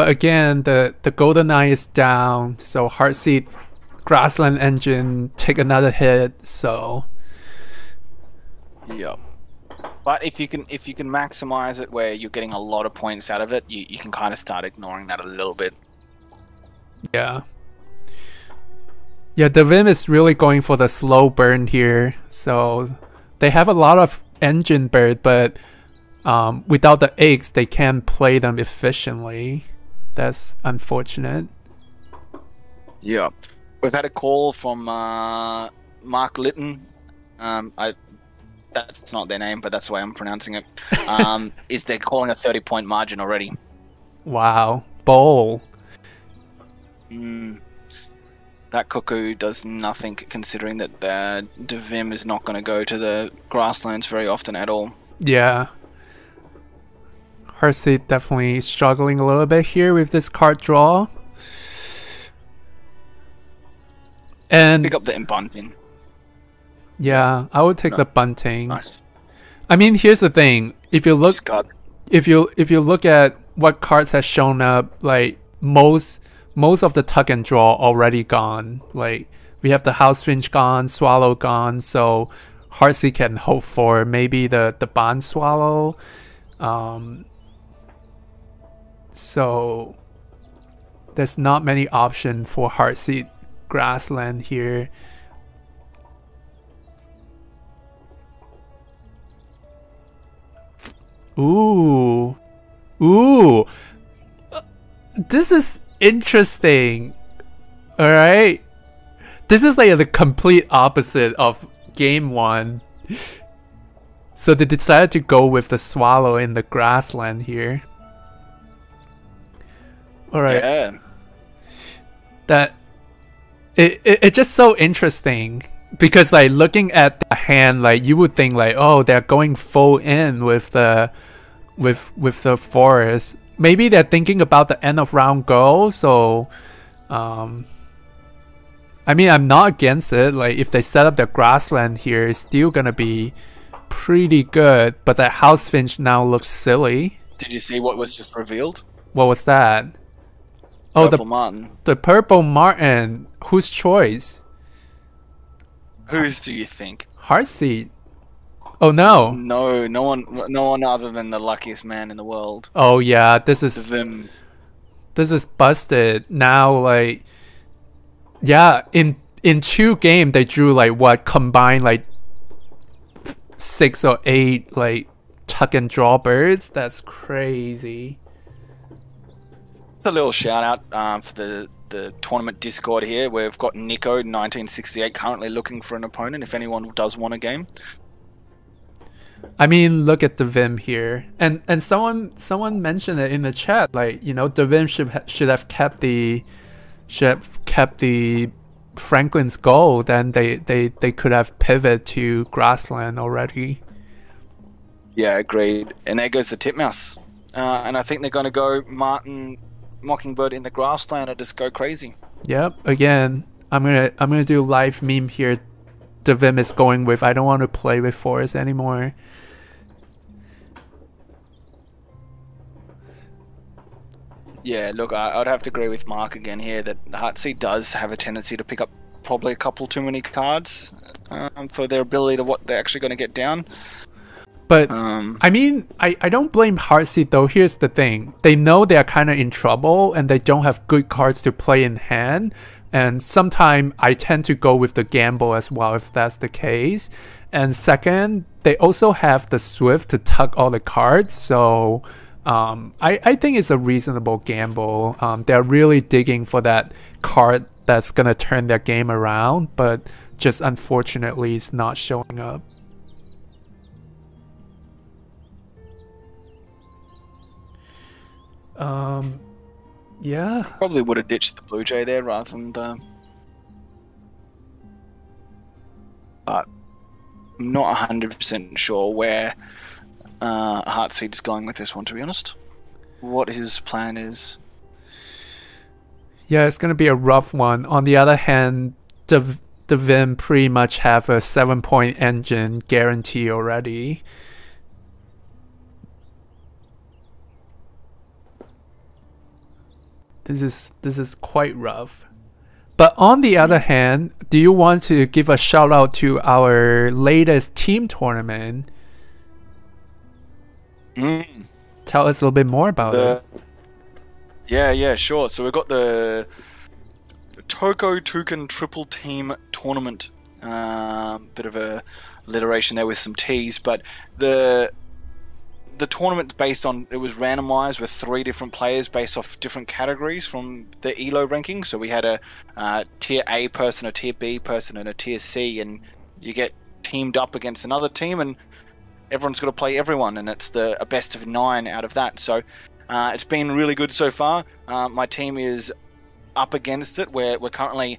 [SPEAKER 1] But again, the, the Golden Eye is down, so Heartseed Grassland Engine take another hit, so.
[SPEAKER 2] yeah. But if you can if you can maximize it where you're getting a lot of points out of it, you, you can kind of start ignoring that a little bit.
[SPEAKER 1] Yeah. Yeah, Devim is really going for the slow burn here. So they have a lot of engine bird, but um, without the eggs, they can't play them efficiently. That's unfortunate.
[SPEAKER 2] Yeah. We've had a call from uh, Mark Litton. Um, I that's not their name, but that's the way I'm pronouncing it. Um, is they're calling a 30 point margin already?
[SPEAKER 1] Wow. Bowl.
[SPEAKER 2] Mm. That cuckoo does nothing, considering that the Devim is not going to go to the grasslands very often at all.
[SPEAKER 1] Yeah. Heartseed definitely struggling a little bit here with this card draw. And
[SPEAKER 2] Pick up the bunting.
[SPEAKER 1] yeah, I would take
[SPEAKER 2] No.
[SPEAKER 1] the bunting.
[SPEAKER 2] Nice.
[SPEAKER 1] I mean, here's the thing. If you look
[SPEAKER 2] Scott.
[SPEAKER 1] if you if you look at what cards has shown up, like most most of the tuck and draw already gone. Like we have the house finch gone, swallow gone, so Heartseed can hope for maybe the the barn swallow. Um, so there's not many option for Heartseed grassland here. Ooh. Ooh. This is interesting. Alright. This is like the complete opposite of game one. So they decided to go with the swallow in the grassland here. Alright.
[SPEAKER 2] Yeah.
[SPEAKER 1] That it, it it's just so interesting because like looking at the hand like you would think like oh they're going full in with the with with the forest maybe they're thinking about the end of round goal so um i mean i'm not against it like if they set up their grassland here it's still gonna be pretty good but that house finch now looks silly
[SPEAKER 2] Did you see what was just revealed?
[SPEAKER 1] what was that oh
[SPEAKER 2] Purple
[SPEAKER 1] the
[SPEAKER 2] Martin.
[SPEAKER 1] the purple martin whose choice
[SPEAKER 2] Whose do you think?
[SPEAKER 1] Heartseed. Oh no.
[SPEAKER 2] No, no one, no one other than the luckiest man in the world.
[SPEAKER 1] Oh yeah, this is
[SPEAKER 2] Devim.
[SPEAKER 1] this is busted. Now like yeah, in in two game they drew like what combined like six or eight like tuck and draw birds. That's crazy.
[SPEAKER 2] It's a little shout out um, for the the tournament Discord here. We've got Nico 1968 currently looking for an opponent. If anyone does want a game,
[SPEAKER 1] I mean, look at the Vim here, and and someone someone mentioned it in the chat. Like you know, the Vim should ha- should have kept the should have kept the Franklin's Gull. Then they they they could have pivoted to grassland already.
[SPEAKER 2] yeah, agreed. And there goes the titmouse. Uh, and I think they're going to go Martin Mockingbird in the grassland and just go crazy.
[SPEAKER 1] Yep. Again, I'm gonna I'm gonna do live meme here. The Vim is going with. I don't want to play with Forest anymore.
[SPEAKER 2] Yeah, look, I, I'd have to agree with Mark again here that Heartseed does have a tendency to pick up probably a couple too many cards um, for their ability to what they're actually going to get down.
[SPEAKER 1] But
[SPEAKER 2] Um,
[SPEAKER 1] I mean, I, I don't blame Heartseed though. Here's the thing. They know they're kind of in trouble and they don't have good cards to play in hand. And sometimes I tend to go with the gamble as well if that's the case. And second, they also have the Swift to tuck all the cards. So um, I, I think it's a reasonable gamble. Um, they're really digging for that card that's going to turn their game around. But just unfortunately, it's not showing up. Um, Yeah.
[SPEAKER 2] Probably would have ditched the Blue Jay there rather than the. But I'm not 100% sure where uh, Heartseed is going with this one, to be honest. What his plan is.
[SPEAKER 1] Yeah, it's gonna be a rough one. On the other hand, the the Vim pretty much have a seven point engine guarantee already. This is this is quite rough. But on the other hand, do you want to give a shout out to our latest team tournament?
[SPEAKER 2] Mm.
[SPEAKER 1] Tell us a little bit more about
[SPEAKER 2] The,
[SPEAKER 1] it.
[SPEAKER 2] yeah, yeah, sure. So we've got the Toco Toucan Triple Team Tournament. Um, bit of a alliteration there with some T's, but the the tournament's based on it was randomized with three different players based off different categories from the Elo ranking. So we had a uh, tier A person, a tier B person, and a tier C, and you get teamed up against another team, and everyone's got to play everyone, and it's the a best of nine out of that. So uh, it's been really good so far. Uh, my team is up against it. We're we're currently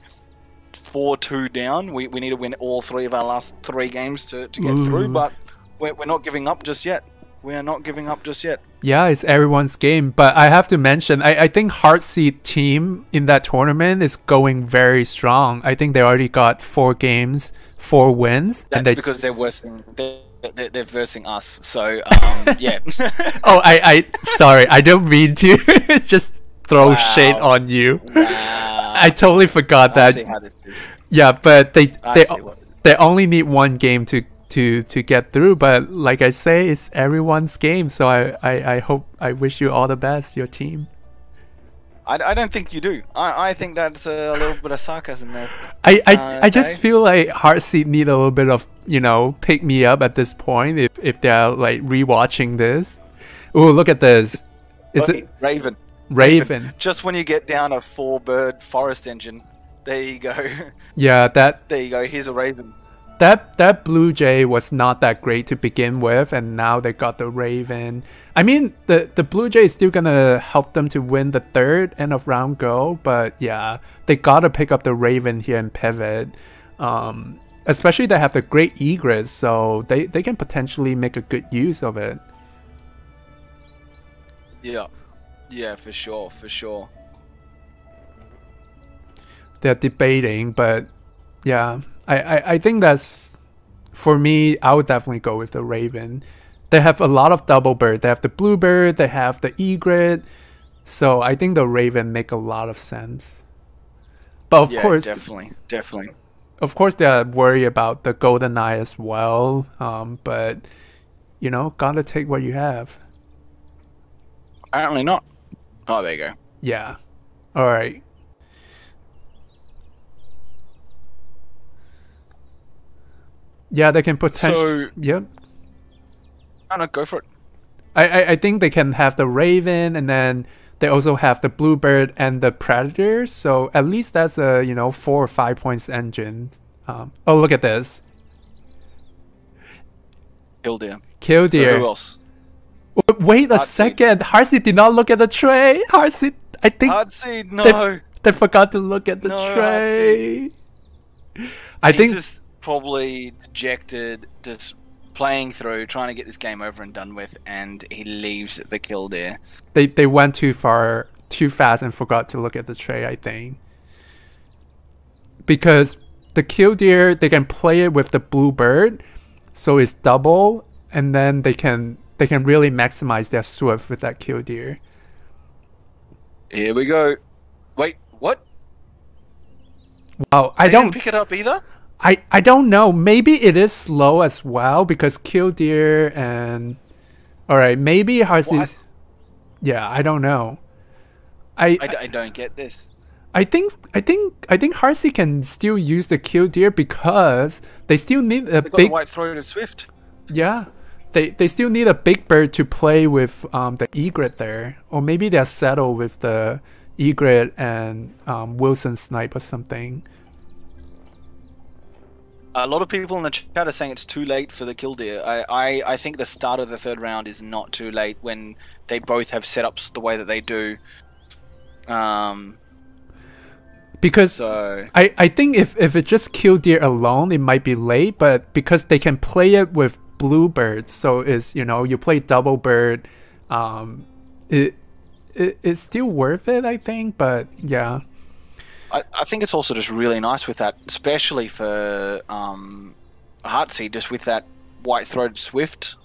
[SPEAKER 2] four two down. We, we need to win all three of our last three games to, to get
[SPEAKER 1] Ooh.
[SPEAKER 2] through, but we're, we're not giving up just yet. We are not giving up just yet.
[SPEAKER 1] Yeah, it's everyone's game. But I have to mention, I, I think Heartseed team in that tournament is going very strong. I think they already got four games, four wins.
[SPEAKER 2] That's
[SPEAKER 1] and they,
[SPEAKER 2] because they're versing they're, they're, they're versing us. So um, yeah.
[SPEAKER 1] oh, I, I, sorry, I don't mean to just throw
[SPEAKER 2] Wow.
[SPEAKER 1] shade on you.
[SPEAKER 2] Wow.
[SPEAKER 1] I totally forgot
[SPEAKER 2] I
[SPEAKER 1] that.
[SPEAKER 2] see how this is.
[SPEAKER 1] Yeah, but they
[SPEAKER 2] I
[SPEAKER 1] they they only need one game to to to get through. But like I say, it's everyone's game. So I I, I hope I wish you all the best, your team.
[SPEAKER 2] I, I don't think you do. I, I think that's a little bit of sarcasm there.
[SPEAKER 1] I, I,
[SPEAKER 2] Uh,
[SPEAKER 1] I just
[SPEAKER 2] okay.
[SPEAKER 1] feel like Heartseed need a little bit of you know pick me up at this point if if they're like rewatching this. Oh look at this! Is
[SPEAKER 2] Oi,
[SPEAKER 1] it
[SPEAKER 2] Raven?
[SPEAKER 1] Raven?
[SPEAKER 2] Just when you get down a four bird forest engine, there you go.
[SPEAKER 1] Yeah, that
[SPEAKER 2] there you go. Here's a Raven.
[SPEAKER 1] That that Blue Jay was not that great to begin with, and now they got the Raven. I mean, the the Blue Jay is still gonna help them to win the third end of round go, but yeah, they gotta pick up the Raven here in pivot. Um, especially they have the great egret, so they they can potentially make a good use of it.
[SPEAKER 2] Yeah. Yeah, for sure, for sure.
[SPEAKER 1] They're debating, but yeah, I, I, I think that's for me. I would definitely go with the Raven. They have a lot of double bird. They have the bluebird. They have the egret. So I think the Raven make a lot of sense. But of
[SPEAKER 2] yeah,
[SPEAKER 1] course,
[SPEAKER 2] definitely, definitely.
[SPEAKER 1] of course, they're worried about the golden eye as well. Um, but you know, gotta take what you have.
[SPEAKER 2] Apparently not. Oh, there you go.
[SPEAKER 1] Yeah. All right. Yeah, they can potentially.
[SPEAKER 2] So,
[SPEAKER 1] Yep.
[SPEAKER 2] I don't know, go for it.
[SPEAKER 1] I, I I think they can have the Raven, and then they also have the Bluebird and the Predator. So at least that's a you know four or five points engine. Um, oh, look at this,
[SPEAKER 2] Killdeer. So
[SPEAKER 1] Killdeer.
[SPEAKER 2] who else?
[SPEAKER 1] Wait a second, Heartseed did not look at the tray. Heartseed, I think
[SPEAKER 2] Heartseed, no.
[SPEAKER 1] they, they forgot to look at the
[SPEAKER 2] No,
[SPEAKER 1] tray. I
[SPEAKER 2] He's
[SPEAKER 1] think
[SPEAKER 2] just probably dejected, just playing through, trying to get this game over and done with, and he leaves the Killdeer.
[SPEAKER 1] they they went too far too fast and forgot to look at the tray i think because the killdeer they can play it with the bluebird so it's double and then they can they can really maximize their swift with that killdeer
[SPEAKER 2] Here we go. Wait, what?
[SPEAKER 1] wow i
[SPEAKER 2] They
[SPEAKER 1] don't
[SPEAKER 2] didn't pick it up either.
[SPEAKER 1] I, I don't know maybe it is slow as well because killdeer and all right maybe
[SPEAKER 2] What?
[SPEAKER 1] yeah i don't know I
[SPEAKER 2] I don't get this.
[SPEAKER 1] I think I think I think Heartsey can still use the killdeer because they still need a big
[SPEAKER 2] the white throated Swift.
[SPEAKER 1] yeah. They they still need a big bird to play with um, the egret there, or maybe they're settled with the egret and um, Wilson snipe or something.
[SPEAKER 2] A lot of people in the chat are saying it's too late for the Killdeer. I, I, I think the start of the third round is not too late when they both have setups the way that they do. Um,
[SPEAKER 1] because
[SPEAKER 2] so
[SPEAKER 1] I, I think if, if it just killdeer alone, it might be late, but because they can play it with bluebirds, so it's you know you play double bird, um, it, it it's still worth it, I think. But yeah,
[SPEAKER 2] I, I think it's also just really nice with that, especially for um, Heartseed, just with that white-throated swift.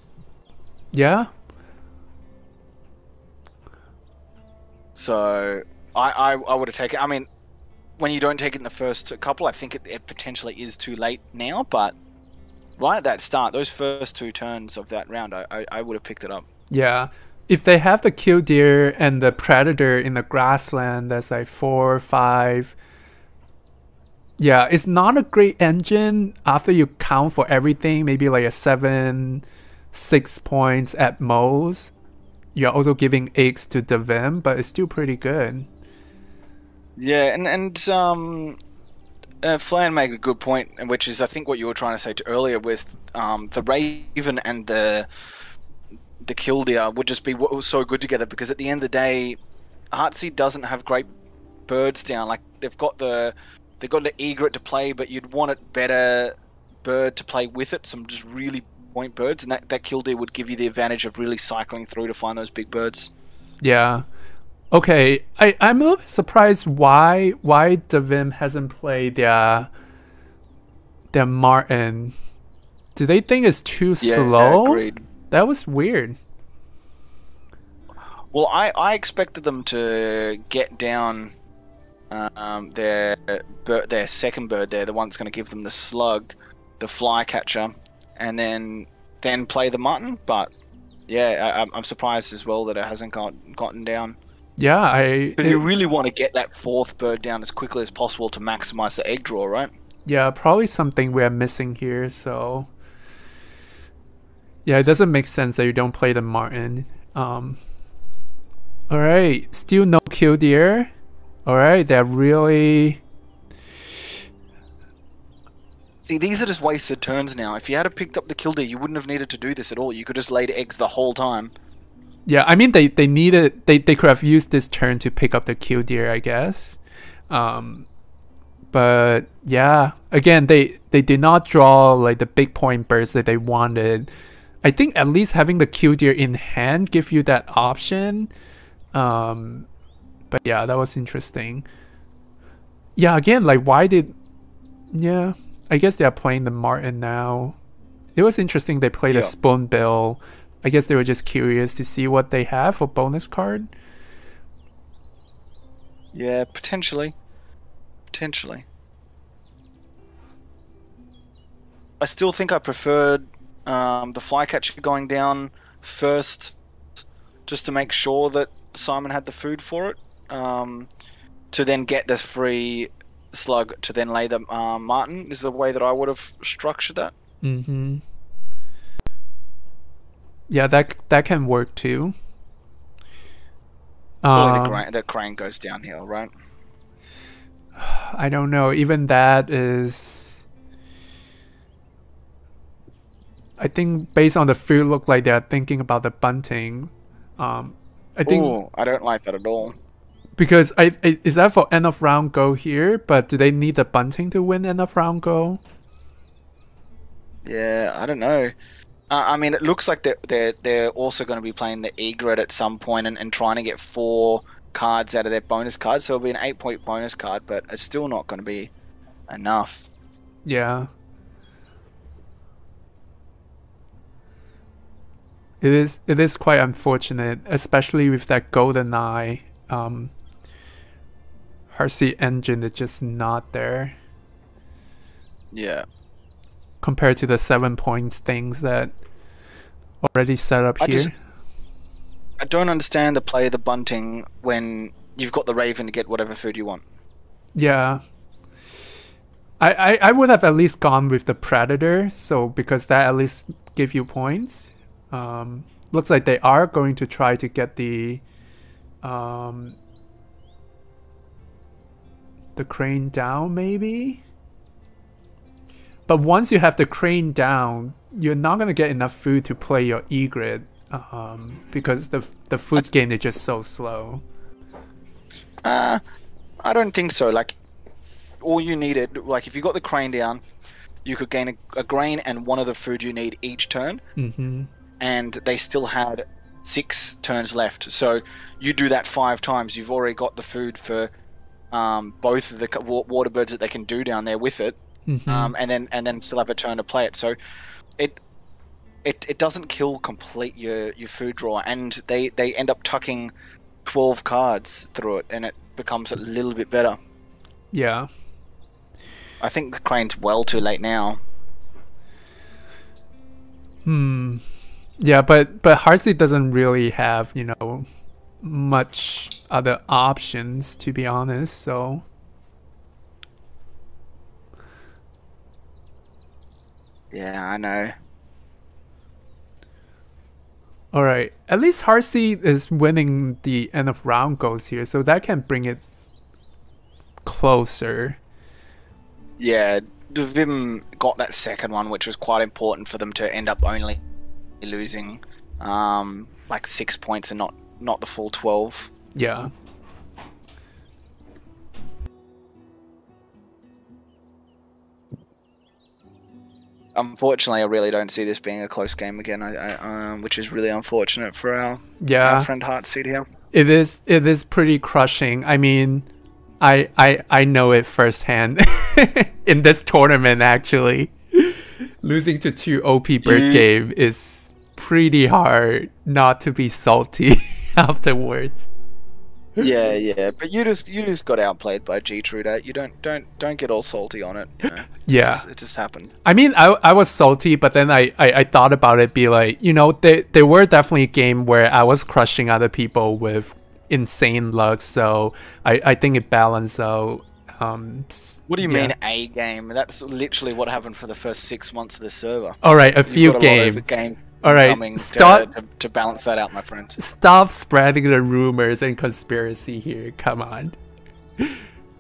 [SPEAKER 1] yeah,
[SPEAKER 2] So I, I, I would have taken. I mean, when you don't take it in the first couple, I think it, it potentially is too late now. But right at that start, those first two turns of that round, I, I, I would have picked it up.
[SPEAKER 1] yeah. If they have the killdeer and the predator in the grassland, that's like four, five. Yeah, it's not a great engine after you count for everything. Maybe like a seven, six points at most. You're also giving eggs to Devim, but it's still pretty good.
[SPEAKER 2] Yeah, and and um, uh, Flan made a good point, point, which is I think what you were trying to say to earlier with um, the Raven and the the Killdeer would just be what was so good together because at the end of the day, Heartseed doesn't have great birds down. Like they've got the they've got the egret to play, but you'd want it better bird to play with it. Some just really point birds, and that that Killdeer would give you the advantage of really cycling through to find those big birds.
[SPEAKER 1] Yeah. Okay, I, I'm a little bit surprised why why Devim hasn't played their their Martin. Do they think it's too slow?
[SPEAKER 2] agreed.
[SPEAKER 1] That was weird.
[SPEAKER 2] Well, I, I expected them to get down um, their their second bird there, the one that's going to give them the slug, the flycatcher, and then then play the mutton. But yeah, I, I'm- I'm surprised as well that it hasn't got gotten down.
[SPEAKER 1] Yeah, I
[SPEAKER 2] But you really want to get that fourth bird down as quickly as possible to maximize the egg draw, right?
[SPEAKER 1] yeah, probably something we're missing here, so Yeah, it doesn't make sense that you don't play the Martin. Um Alright, still no killdeer. Alright, they're really
[SPEAKER 2] See, these are just wasted turns now. If you had picked up the killdeer, you wouldn't have needed to do this at all. You could just laid eggs the whole time.
[SPEAKER 1] Yeah, I mean they they needed they they could have used this turn to pick up the killdeer, I guess. Um but yeah, again they they did not draw like the big point birds that they wanted. I think at least having the killdeer in hand give you that option. Um but yeah, that was interesting. Yeah, again, like why did yeah, I guess they're playing the Martin now. It was interesting they played a
[SPEAKER 2] Yeah.
[SPEAKER 1] spoonbill. I guess they were just curious to see what they have for bonus card.
[SPEAKER 2] Yeah, potentially. Potentially. I still think I preferred um, the flycatcher going down first, just to make sure that Simon had the food for it. Um, to then get the free slug to then lay the um, Martin is the way that I would have structured that.
[SPEAKER 1] Mm-hmm. Yeah, that that can work too. Um,
[SPEAKER 2] the, crane, the crane goes downhill, right?
[SPEAKER 1] I don't know. Even that is. I think based on the food, look like they're thinking about the bunting. Um, I think
[SPEAKER 2] Ooh, I don't like that at all.
[SPEAKER 1] because I, I is that for end of round go here, but do they need the bunting to win end of round go?
[SPEAKER 2] Yeah, I don't know. Uh, I mean, it looks like they're they're, they're also going to be playing the egret at some point and, and trying to get four cards out of their bonus card. So it'll be an eight point bonus card, but it's still not going to be enough.
[SPEAKER 1] Yeah. It is it is quite unfortunate, especially with that golden eye. Um engine is just not there
[SPEAKER 2] Yeah,
[SPEAKER 1] compared to the seven points things that already set up
[SPEAKER 2] I
[SPEAKER 1] here.
[SPEAKER 2] just- I don't understand the play of the bunting when you've got the raven to get whatever food you want.
[SPEAKER 1] Yeah. I, I, I would have at least gone with the predator, so because that at least give you points. Um, looks like they are going to try to get the um, the crane down, maybe. But once you have the crane down, you're not gonna get enough food to play your egret, um, because the the food gain is just so slow.
[SPEAKER 2] Uh, I don't think so. Like, all you needed, like, if you got the crane down, you could gain a, a grain and one of the food you need each turn,
[SPEAKER 1] Mm-hmm.
[SPEAKER 2] And they still had six turns left. So you do that five times, you've already got the food for um, both of the water birds that they can do down there with it,
[SPEAKER 1] Mm-hmm.
[SPEAKER 2] um, and then and then still have a turn to play it. So it it, it doesn't kill complete your, your food draw, and they, they end up tucking twelve cards through it, and it becomes a little bit better.
[SPEAKER 1] yeah.
[SPEAKER 2] I think the crane's well too late now.
[SPEAKER 1] Hmm. Yeah, but but Heartseed doesn't really have you know much other options to be honest. So
[SPEAKER 2] Yeah, I know.
[SPEAKER 1] all right, at least Heartseed is winning the end of round goals here, so that can bring it closer.
[SPEAKER 2] Yeah, Vim got that second one, which was quite important for them to end up only losing um, like six points and not not the full twelve.
[SPEAKER 1] Yeah.
[SPEAKER 2] Unfortunately, I really don't see this being a close game again, I, I, um, which is really unfortunate for our,
[SPEAKER 1] Yeah.
[SPEAKER 2] our friend Heartseed here.
[SPEAKER 1] It is it is pretty crushing. I mean, I I I know it firsthand in this tournament actually. Losing to two OP bird
[SPEAKER 2] Mm.
[SPEAKER 1] game is pretty hard not to be salty afterwards.
[SPEAKER 2] yeah, yeah, but you just you just got outplayed by G Truder. You don't don't don't get all salty on it. You know?
[SPEAKER 1] Yeah.
[SPEAKER 2] just- it just happened.
[SPEAKER 1] I mean, I, I was salty, but then I, I, I thought about it, be like, you know, they they were definitely a game where I was crushing other people with insane luck, so I, I think it balanced out. Um,
[SPEAKER 2] What do you
[SPEAKER 1] yeah.
[SPEAKER 2] mean a game? That's literally what happened for the first six months of the server.
[SPEAKER 1] All right, a few
[SPEAKER 2] a
[SPEAKER 1] games.
[SPEAKER 2] game
[SPEAKER 1] All right, stop-
[SPEAKER 2] to, to balance that out, my friend.
[SPEAKER 1] Stop spreading the rumors and conspiracy here. Come on.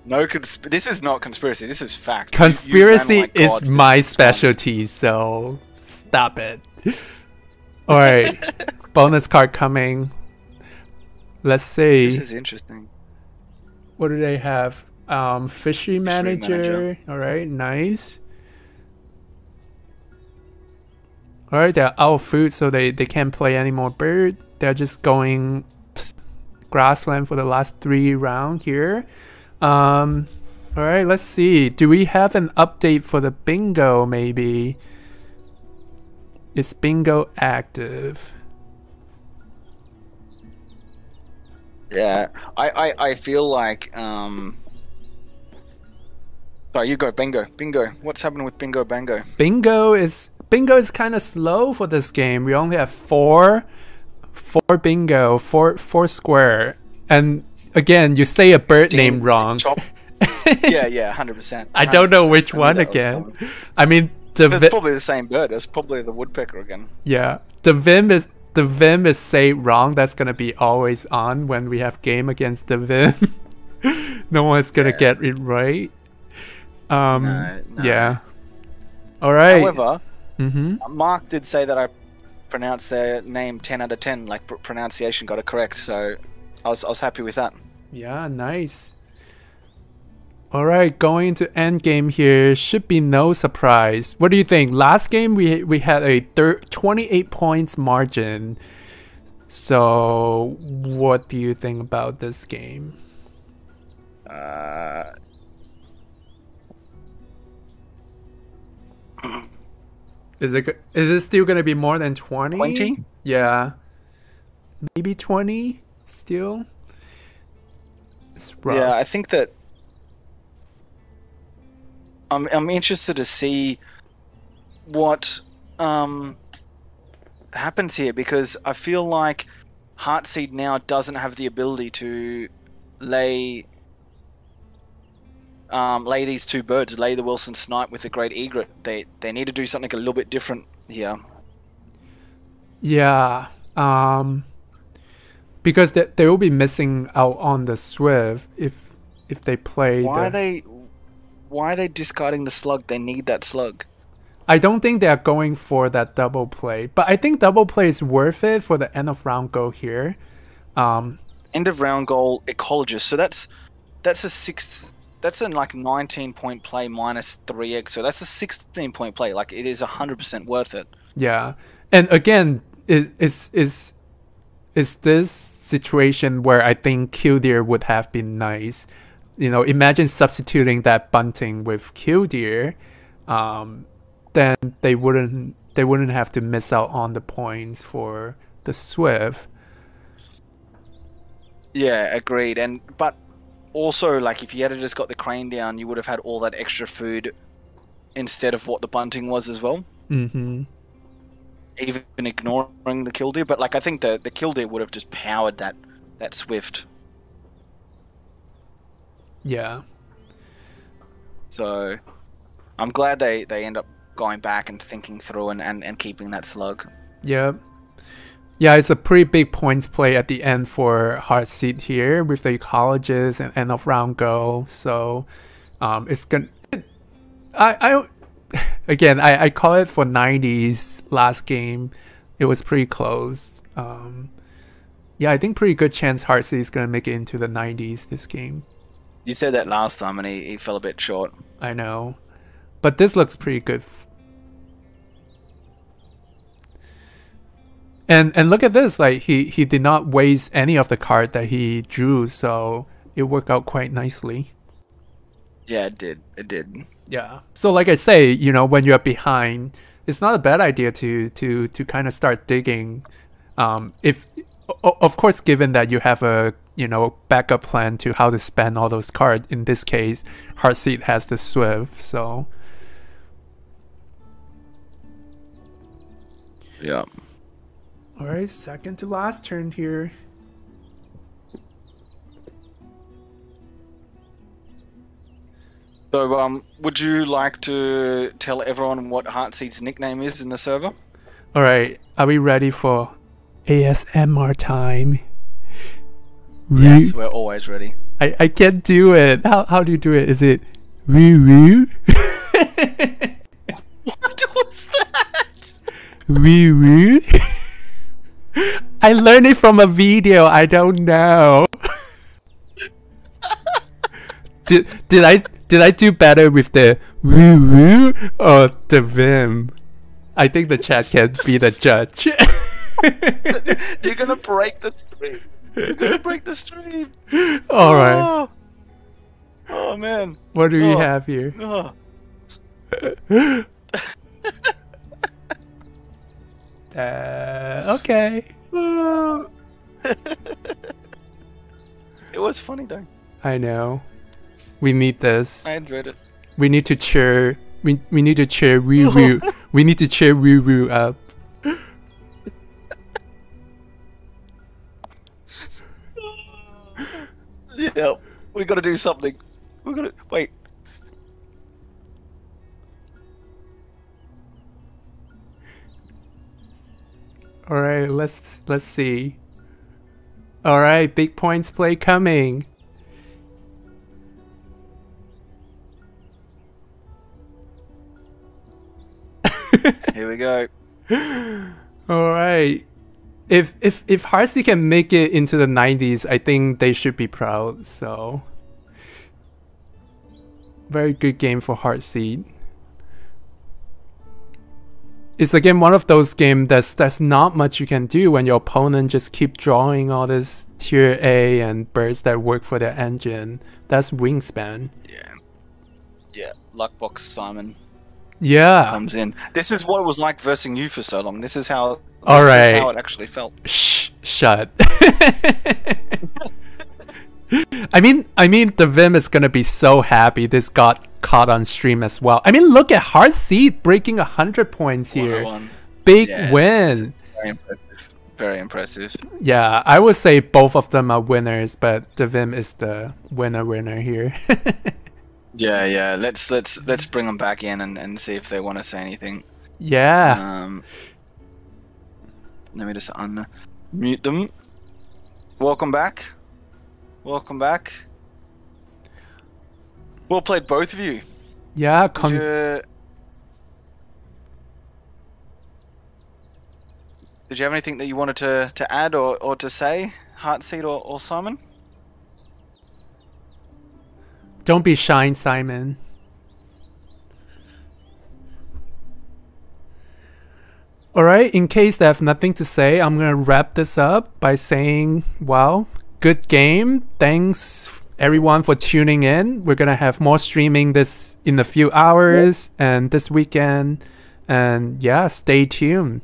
[SPEAKER 2] No, consp- this is not conspiracy. This is fact. You- you
[SPEAKER 1] Conspiracy
[SPEAKER 2] like
[SPEAKER 1] is
[SPEAKER 2] God
[SPEAKER 1] my specialty, so stop it. All right, bonus card coming. Let's see.
[SPEAKER 2] This is interesting.
[SPEAKER 1] What do they have? Um, fishery manager.
[SPEAKER 2] manager.
[SPEAKER 1] All right, nice. All right, they're out of food, so they they can't play any more bird. They're just going t- grassland for the last three round here. Um, all right, let's see. Do we have an update for the bingo? Maybe. Is bingo active?
[SPEAKER 2] Yeah, I, I, I feel like um. Sorry, you go bingo, bingo. What's happening with bingo, bango?
[SPEAKER 1] Bingo is bingo is kind of slow for this game. We only have four, four bingo, four four square, and again, you say a bird
[SPEAKER 2] Ding,
[SPEAKER 1] name wrong.
[SPEAKER 2] yeah, yeah, hundred percent.
[SPEAKER 1] I don't know which one again. I mean, the
[SPEAKER 2] It's probably the same bird. It's probably the woodpecker again.
[SPEAKER 1] yeah, the vim is the vim is say wrong. That's gonna be always on when we have game against the vim. no one's gonna
[SPEAKER 2] Yeah.
[SPEAKER 1] get it right. Um,
[SPEAKER 2] No, no.
[SPEAKER 1] yeah. All right.
[SPEAKER 2] However,
[SPEAKER 1] mm-hmm.
[SPEAKER 2] Mark did say that I pronounced their name ten out of ten. Like pr- pronunciation got it correct, so I was I was happy with that.
[SPEAKER 1] Yeah, nice. Alright, going to end game here should be no surprise. What do you think? Last game we we had a thir- 28 points margin. So, what do you think about this game?
[SPEAKER 2] Uh,
[SPEAKER 1] Is it is it still going to be more than 20?
[SPEAKER 2] 20?
[SPEAKER 1] Yeah. Maybe 20 still? It's rough.
[SPEAKER 2] Yeah, I think that I'm I'm interested to see what um happens here because I feel like Heartseed now doesn't have the ability to lay um, lay these two birds, lay the Wilson snipe with the great egret. They they need to do something a little bit different here.
[SPEAKER 1] Yeah, um, because they, they will be missing out on the Swift if if they play.
[SPEAKER 2] Why
[SPEAKER 1] the,
[SPEAKER 2] are they why are they discarding the slug? They need that slug.
[SPEAKER 1] I don't think they are going for that double play, but I think double play is worth it for the end of round goal here. Um,
[SPEAKER 2] end of round goal ecologist. So that's that's a six. That's a like 19 point play minus three x. So that's a 16 point play. Like it is 100 percent worth it.
[SPEAKER 1] Yeah, and again, it is is is this situation where I think Killdeer would have been nice. You know, imagine substituting that bunting with Killdeer, um, then they wouldn't they wouldn't have to miss out on the points for the Swift.
[SPEAKER 2] Yeah, agreed. And but also like if you had just got the crane down, you would have had all that extra food instead of what the bunting was as well.
[SPEAKER 1] Mm-hmm.
[SPEAKER 2] Even ignoring the killdeer, but like I think the the killdeer would have just powered that that swift.
[SPEAKER 1] Yeah.
[SPEAKER 2] So I'm glad they they end up going back and thinking through and, and, and keeping that slug.
[SPEAKER 1] Yeah. Yeah, it's a pretty big points play at the end for Heartseed here with the ecologist and end of round go. So um, it's gonna. I I again I, I call it for 90s last game. It was pretty close. Um, yeah, I think pretty good chance Heartseed is gonna make it into the 90s this game.
[SPEAKER 2] You said that last time and he, he fell a bit short.
[SPEAKER 1] I know, but this looks pretty good And and look at this, like he he did not waste any of the card that he drew, so it worked out quite nicely.
[SPEAKER 2] Yeah, it did. It did.
[SPEAKER 1] Yeah. So like I say, you know, when you're behind, it's not a bad idea to to to kind of start digging. Um, if of course, given that you have a you know backup plan to how to spend all those cards. In this case, Heartseed has the Swift, so.
[SPEAKER 2] Yeah.
[SPEAKER 1] Alright, second to last turn here.
[SPEAKER 2] So, um, would you like to tell everyone what Heartseed's nickname is in the server?
[SPEAKER 1] Alright, are we ready for ASMR time?
[SPEAKER 2] Yes, we're always ready.
[SPEAKER 1] I, I can't do it. How, how do you do it? Is it woo woo?
[SPEAKER 2] what was that?
[SPEAKER 1] Woo woo? I learned it from a video. I don't know. did did I did I do better with the woo woo or the vim? I think the chat can be the judge.
[SPEAKER 2] You're gonna break the stream. You're gonna break the stream.
[SPEAKER 1] All right.
[SPEAKER 2] Oh, oh man.
[SPEAKER 1] What do we
[SPEAKER 2] Oh.
[SPEAKER 1] have here?
[SPEAKER 2] Oh.
[SPEAKER 1] Uh, okay.
[SPEAKER 2] it was funny though.
[SPEAKER 1] I know. We need this.
[SPEAKER 2] I enjoyed it.
[SPEAKER 1] We need to cheer. We we need to cheer woo woo. we need to cheer woo up.
[SPEAKER 2] Yeah, we gotta do something. We gotta wait.
[SPEAKER 1] All right, let's let's see. All right, big points play coming.
[SPEAKER 2] Here we go.
[SPEAKER 1] All right. If if if Heartsy can make it into the 90s, I think they should be proud. So very good game for Heartseed. It's again one of those games that's that's not much you can do when your opponent just keep drawing all this tier A and birds that work for their engine. That's wingspan.
[SPEAKER 2] Yeah. Yeah. Luckbox Simon
[SPEAKER 1] Yeah.
[SPEAKER 2] comes in. This is what it was like versing you for so long. This is how. This
[SPEAKER 1] All
[SPEAKER 2] is how it actually felt.
[SPEAKER 1] Shh, shut. I mean, I mean, the Vim is gonna be so happy this got caught on stream as well. I mean, look at Heartseed breaking hundred points here. Big
[SPEAKER 2] Yeah.
[SPEAKER 1] win.
[SPEAKER 2] Very impressive. Very impressive.
[SPEAKER 1] Yeah, I would say both of them are winners, but the Vim is the winner winner here.
[SPEAKER 2] Yeah, yeah. Let's let's let's bring them back in and, and see if they want to say anything.
[SPEAKER 1] yeah.
[SPEAKER 2] Um, let me just unmute them. Welcome back. Welcome back. Well played, both of you.
[SPEAKER 1] Yeah,
[SPEAKER 2] Did you, did you have anything that you wanted to, to add or, or to say Heartseed or, or Simon?
[SPEAKER 1] Don't be shy, Simon. Alright, in case they have nothing to say, I'm gonna wrap this up by saying, wow, good game. Thanks everyone for tuning in. We're gonna have more streaming this in a few hours and this weekend. And yeah, stay tuned.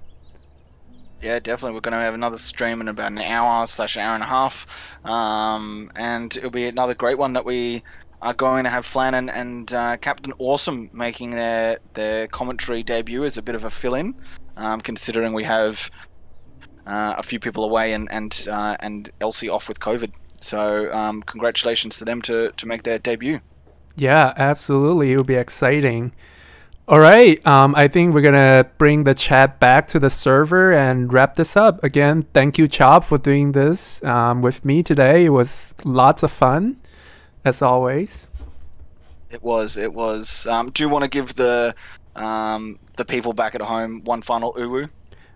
[SPEAKER 2] Yeah, definitely. We're going to have another stream in about an hour slash hour and a half, um, and it'll be another great one that we are going to have Flannan and uh, Captain Awesome making their their commentary debut as a bit of a fill-in, um, considering we have uh, a few people away and and uh, and Elsie off with COVID. So um, congratulations to them to to make their debut.
[SPEAKER 1] Yeah, absolutely. It'll be exciting. All right. Um, I think we're gonna bring the chat back to the server and wrap this up. Again, thank you, Chop, for doing this um, with me today. It was lots of fun, as always.
[SPEAKER 2] It was. It was. Um, do you want to give the um, the people back at home one final uwu?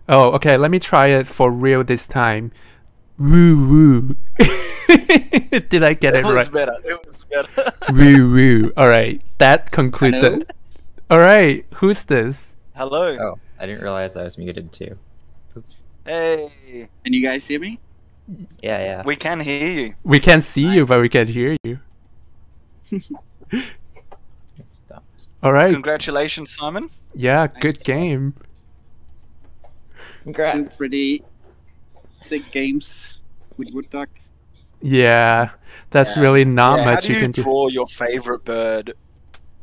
[SPEAKER 1] Oh, okay. Let me try it for real this time. Woo woo. Did I get it,
[SPEAKER 2] It was
[SPEAKER 1] right?
[SPEAKER 2] better. It was better.
[SPEAKER 1] woo woo. All right. That concludes
[SPEAKER 4] Hello?
[SPEAKER 1] the. All right. Who's this?
[SPEAKER 2] Hello.
[SPEAKER 3] Oh, I didn't realize I was muted too. Oops.
[SPEAKER 2] Hey.
[SPEAKER 4] Can you guys hear me?
[SPEAKER 3] Yeah, yeah.
[SPEAKER 2] We can hear you.
[SPEAKER 1] We can't see you, but we can't hear you. All right.
[SPEAKER 2] Congratulations, Simon.
[SPEAKER 1] Yeah. Good game.
[SPEAKER 4] Two
[SPEAKER 3] Congrats.
[SPEAKER 4] pretty sick games with Wood Duck.
[SPEAKER 1] Yeah. That's
[SPEAKER 2] Yeah.
[SPEAKER 1] really not
[SPEAKER 2] Yeah,
[SPEAKER 1] much
[SPEAKER 2] how do
[SPEAKER 1] you
[SPEAKER 2] you
[SPEAKER 1] can do.
[SPEAKER 2] draw your favorite bird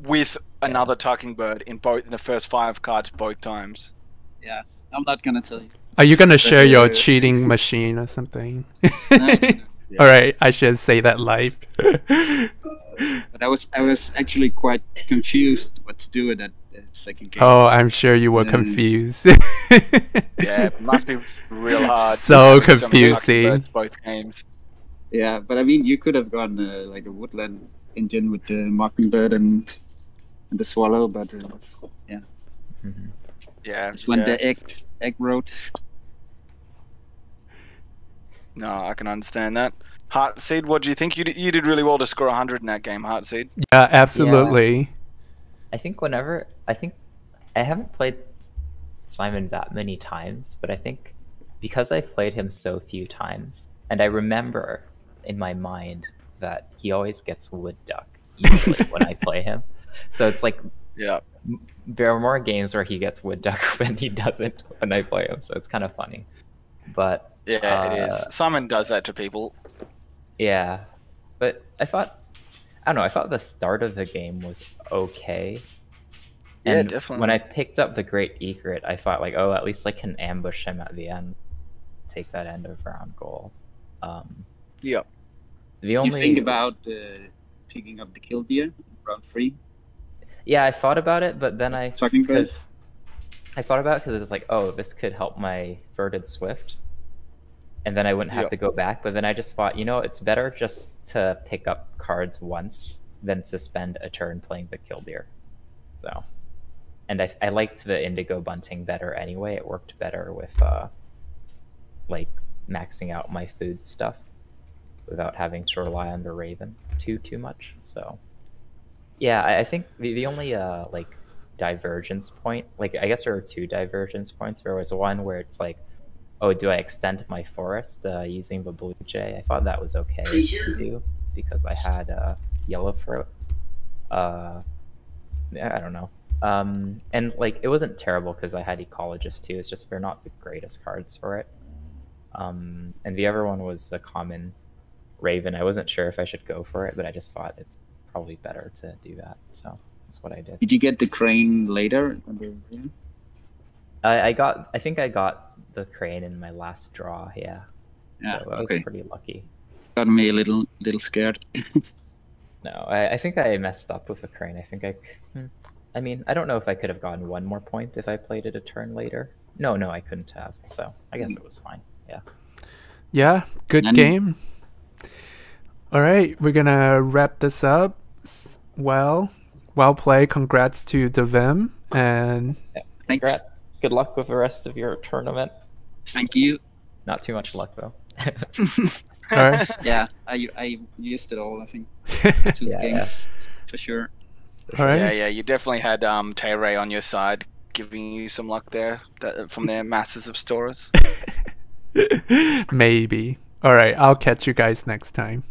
[SPEAKER 2] with another tucking bird in both in the first five cards both times?
[SPEAKER 4] Yeah, I'm not gonna tell you.
[SPEAKER 1] Are you gonna share your cheating machine or something?
[SPEAKER 4] No, no, no.
[SPEAKER 1] All right, I should say that live.
[SPEAKER 4] But I was I was actually quite confused what to do with that second game.
[SPEAKER 1] oh, I'm sure you were
[SPEAKER 4] Yeah.
[SPEAKER 1] confused.
[SPEAKER 2] Yeah, it must be real hard.
[SPEAKER 1] So
[SPEAKER 2] having many tucking
[SPEAKER 1] confusing.
[SPEAKER 2] Both games.
[SPEAKER 4] Yeah, but I mean, you could have gone uh, like a woodland engine with the mockingbird and, and the swallow, but uh, yeah,
[SPEAKER 3] Mhm.
[SPEAKER 2] Yeah.
[SPEAKER 4] it's when
[SPEAKER 2] yeah.
[SPEAKER 4] the egg egg wrote.
[SPEAKER 2] No, I can understand that. Heartseed, what do you think? You did, you did really well to score 100 in that game, Heartseed.
[SPEAKER 1] yeah, absolutely.
[SPEAKER 3] I think whenever I think I haven't played Simon that many times, but I think because I've played him so few times, and I remember in my mind that he always gets wood duck usually when I play him. So it's like
[SPEAKER 2] Yeah.
[SPEAKER 3] there are more games where he gets wood duck when he doesn't when I play him. So it's kind of funny. But
[SPEAKER 2] Yeah, it is.
[SPEAKER 3] Uh,
[SPEAKER 2] Simon does that to people.
[SPEAKER 3] yeah, but I thought I don't know. I thought the start of the game was okay.
[SPEAKER 2] Yeah,
[SPEAKER 3] And
[SPEAKER 2] definitely.
[SPEAKER 3] When I picked up the Great Egret, I thought like, oh, at least I can ambush him at the end, take that end of round goal. Um,
[SPEAKER 2] Yeah.
[SPEAKER 3] the
[SPEAKER 4] Do
[SPEAKER 3] only
[SPEAKER 4] you think about uh, picking up the killdeer in round three?
[SPEAKER 3] yeah, I thought about it, but then I
[SPEAKER 4] Tucking bird.
[SPEAKER 3] I thought about because it's like, oh, this could help my Verdant Swift, and then I wouldn't have
[SPEAKER 2] Yeah.
[SPEAKER 3] to go back. But then I just thought, you know, it's better just to pick up cards once than to spend a turn playing the Killdeer. So, and I, I liked the Indigo Bunting better anyway. It worked better with uh, like maxing out my food stuff without having to rely on the Raven too too much. So, yeah, I, I think the, the only uh like divergence point, like I guess there are two divergence points. There was one where it's like, oh, do I extend my forest uh, using the blue jay? I thought that was okay to do because I had uh, yellow throat. Uh, I don't know. Um, and like it wasn't terrible because I had ecologist too. It's just they're not the greatest cards for it. Um, and the other one was the common raven. I wasn't sure if I should go for it, but I just thought it's probably better to do that. So that's what I did.
[SPEAKER 4] Did you get the crane later?
[SPEAKER 3] I, I got. I think I got the crane in my last draw. Yeah.
[SPEAKER 4] Yeah,
[SPEAKER 3] so I was
[SPEAKER 4] okay.
[SPEAKER 3] pretty lucky.
[SPEAKER 4] Got me a little little scared.
[SPEAKER 3] No, I, I think I messed up with the crane. I think I. hmm. I mean, I don't know if I could have gotten one more point if I played it a turn later. No, no, I couldn't have. So I guess it was fine. Yeah.
[SPEAKER 1] Yeah, good
[SPEAKER 4] And-
[SPEAKER 1] game. All right, we're gonna wrap this up. Well, well played. Congrats to Devim and
[SPEAKER 4] Thanks.
[SPEAKER 3] Congrats. Good luck with the rest of your tournament.
[SPEAKER 4] Thank you.
[SPEAKER 3] Not too much luck though.
[SPEAKER 1] All right.
[SPEAKER 4] Yeah, I I used it all. I think two
[SPEAKER 3] Yeah, yeah.
[SPEAKER 4] games for sure.
[SPEAKER 1] right.
[SPEAKER 2] Yeah, yeah, you definitely had um, Tay on your side, giving you some luck there that, from their masses of stores.
[SPEAKER 1] Maybe. All right. I'll catch you guys next time.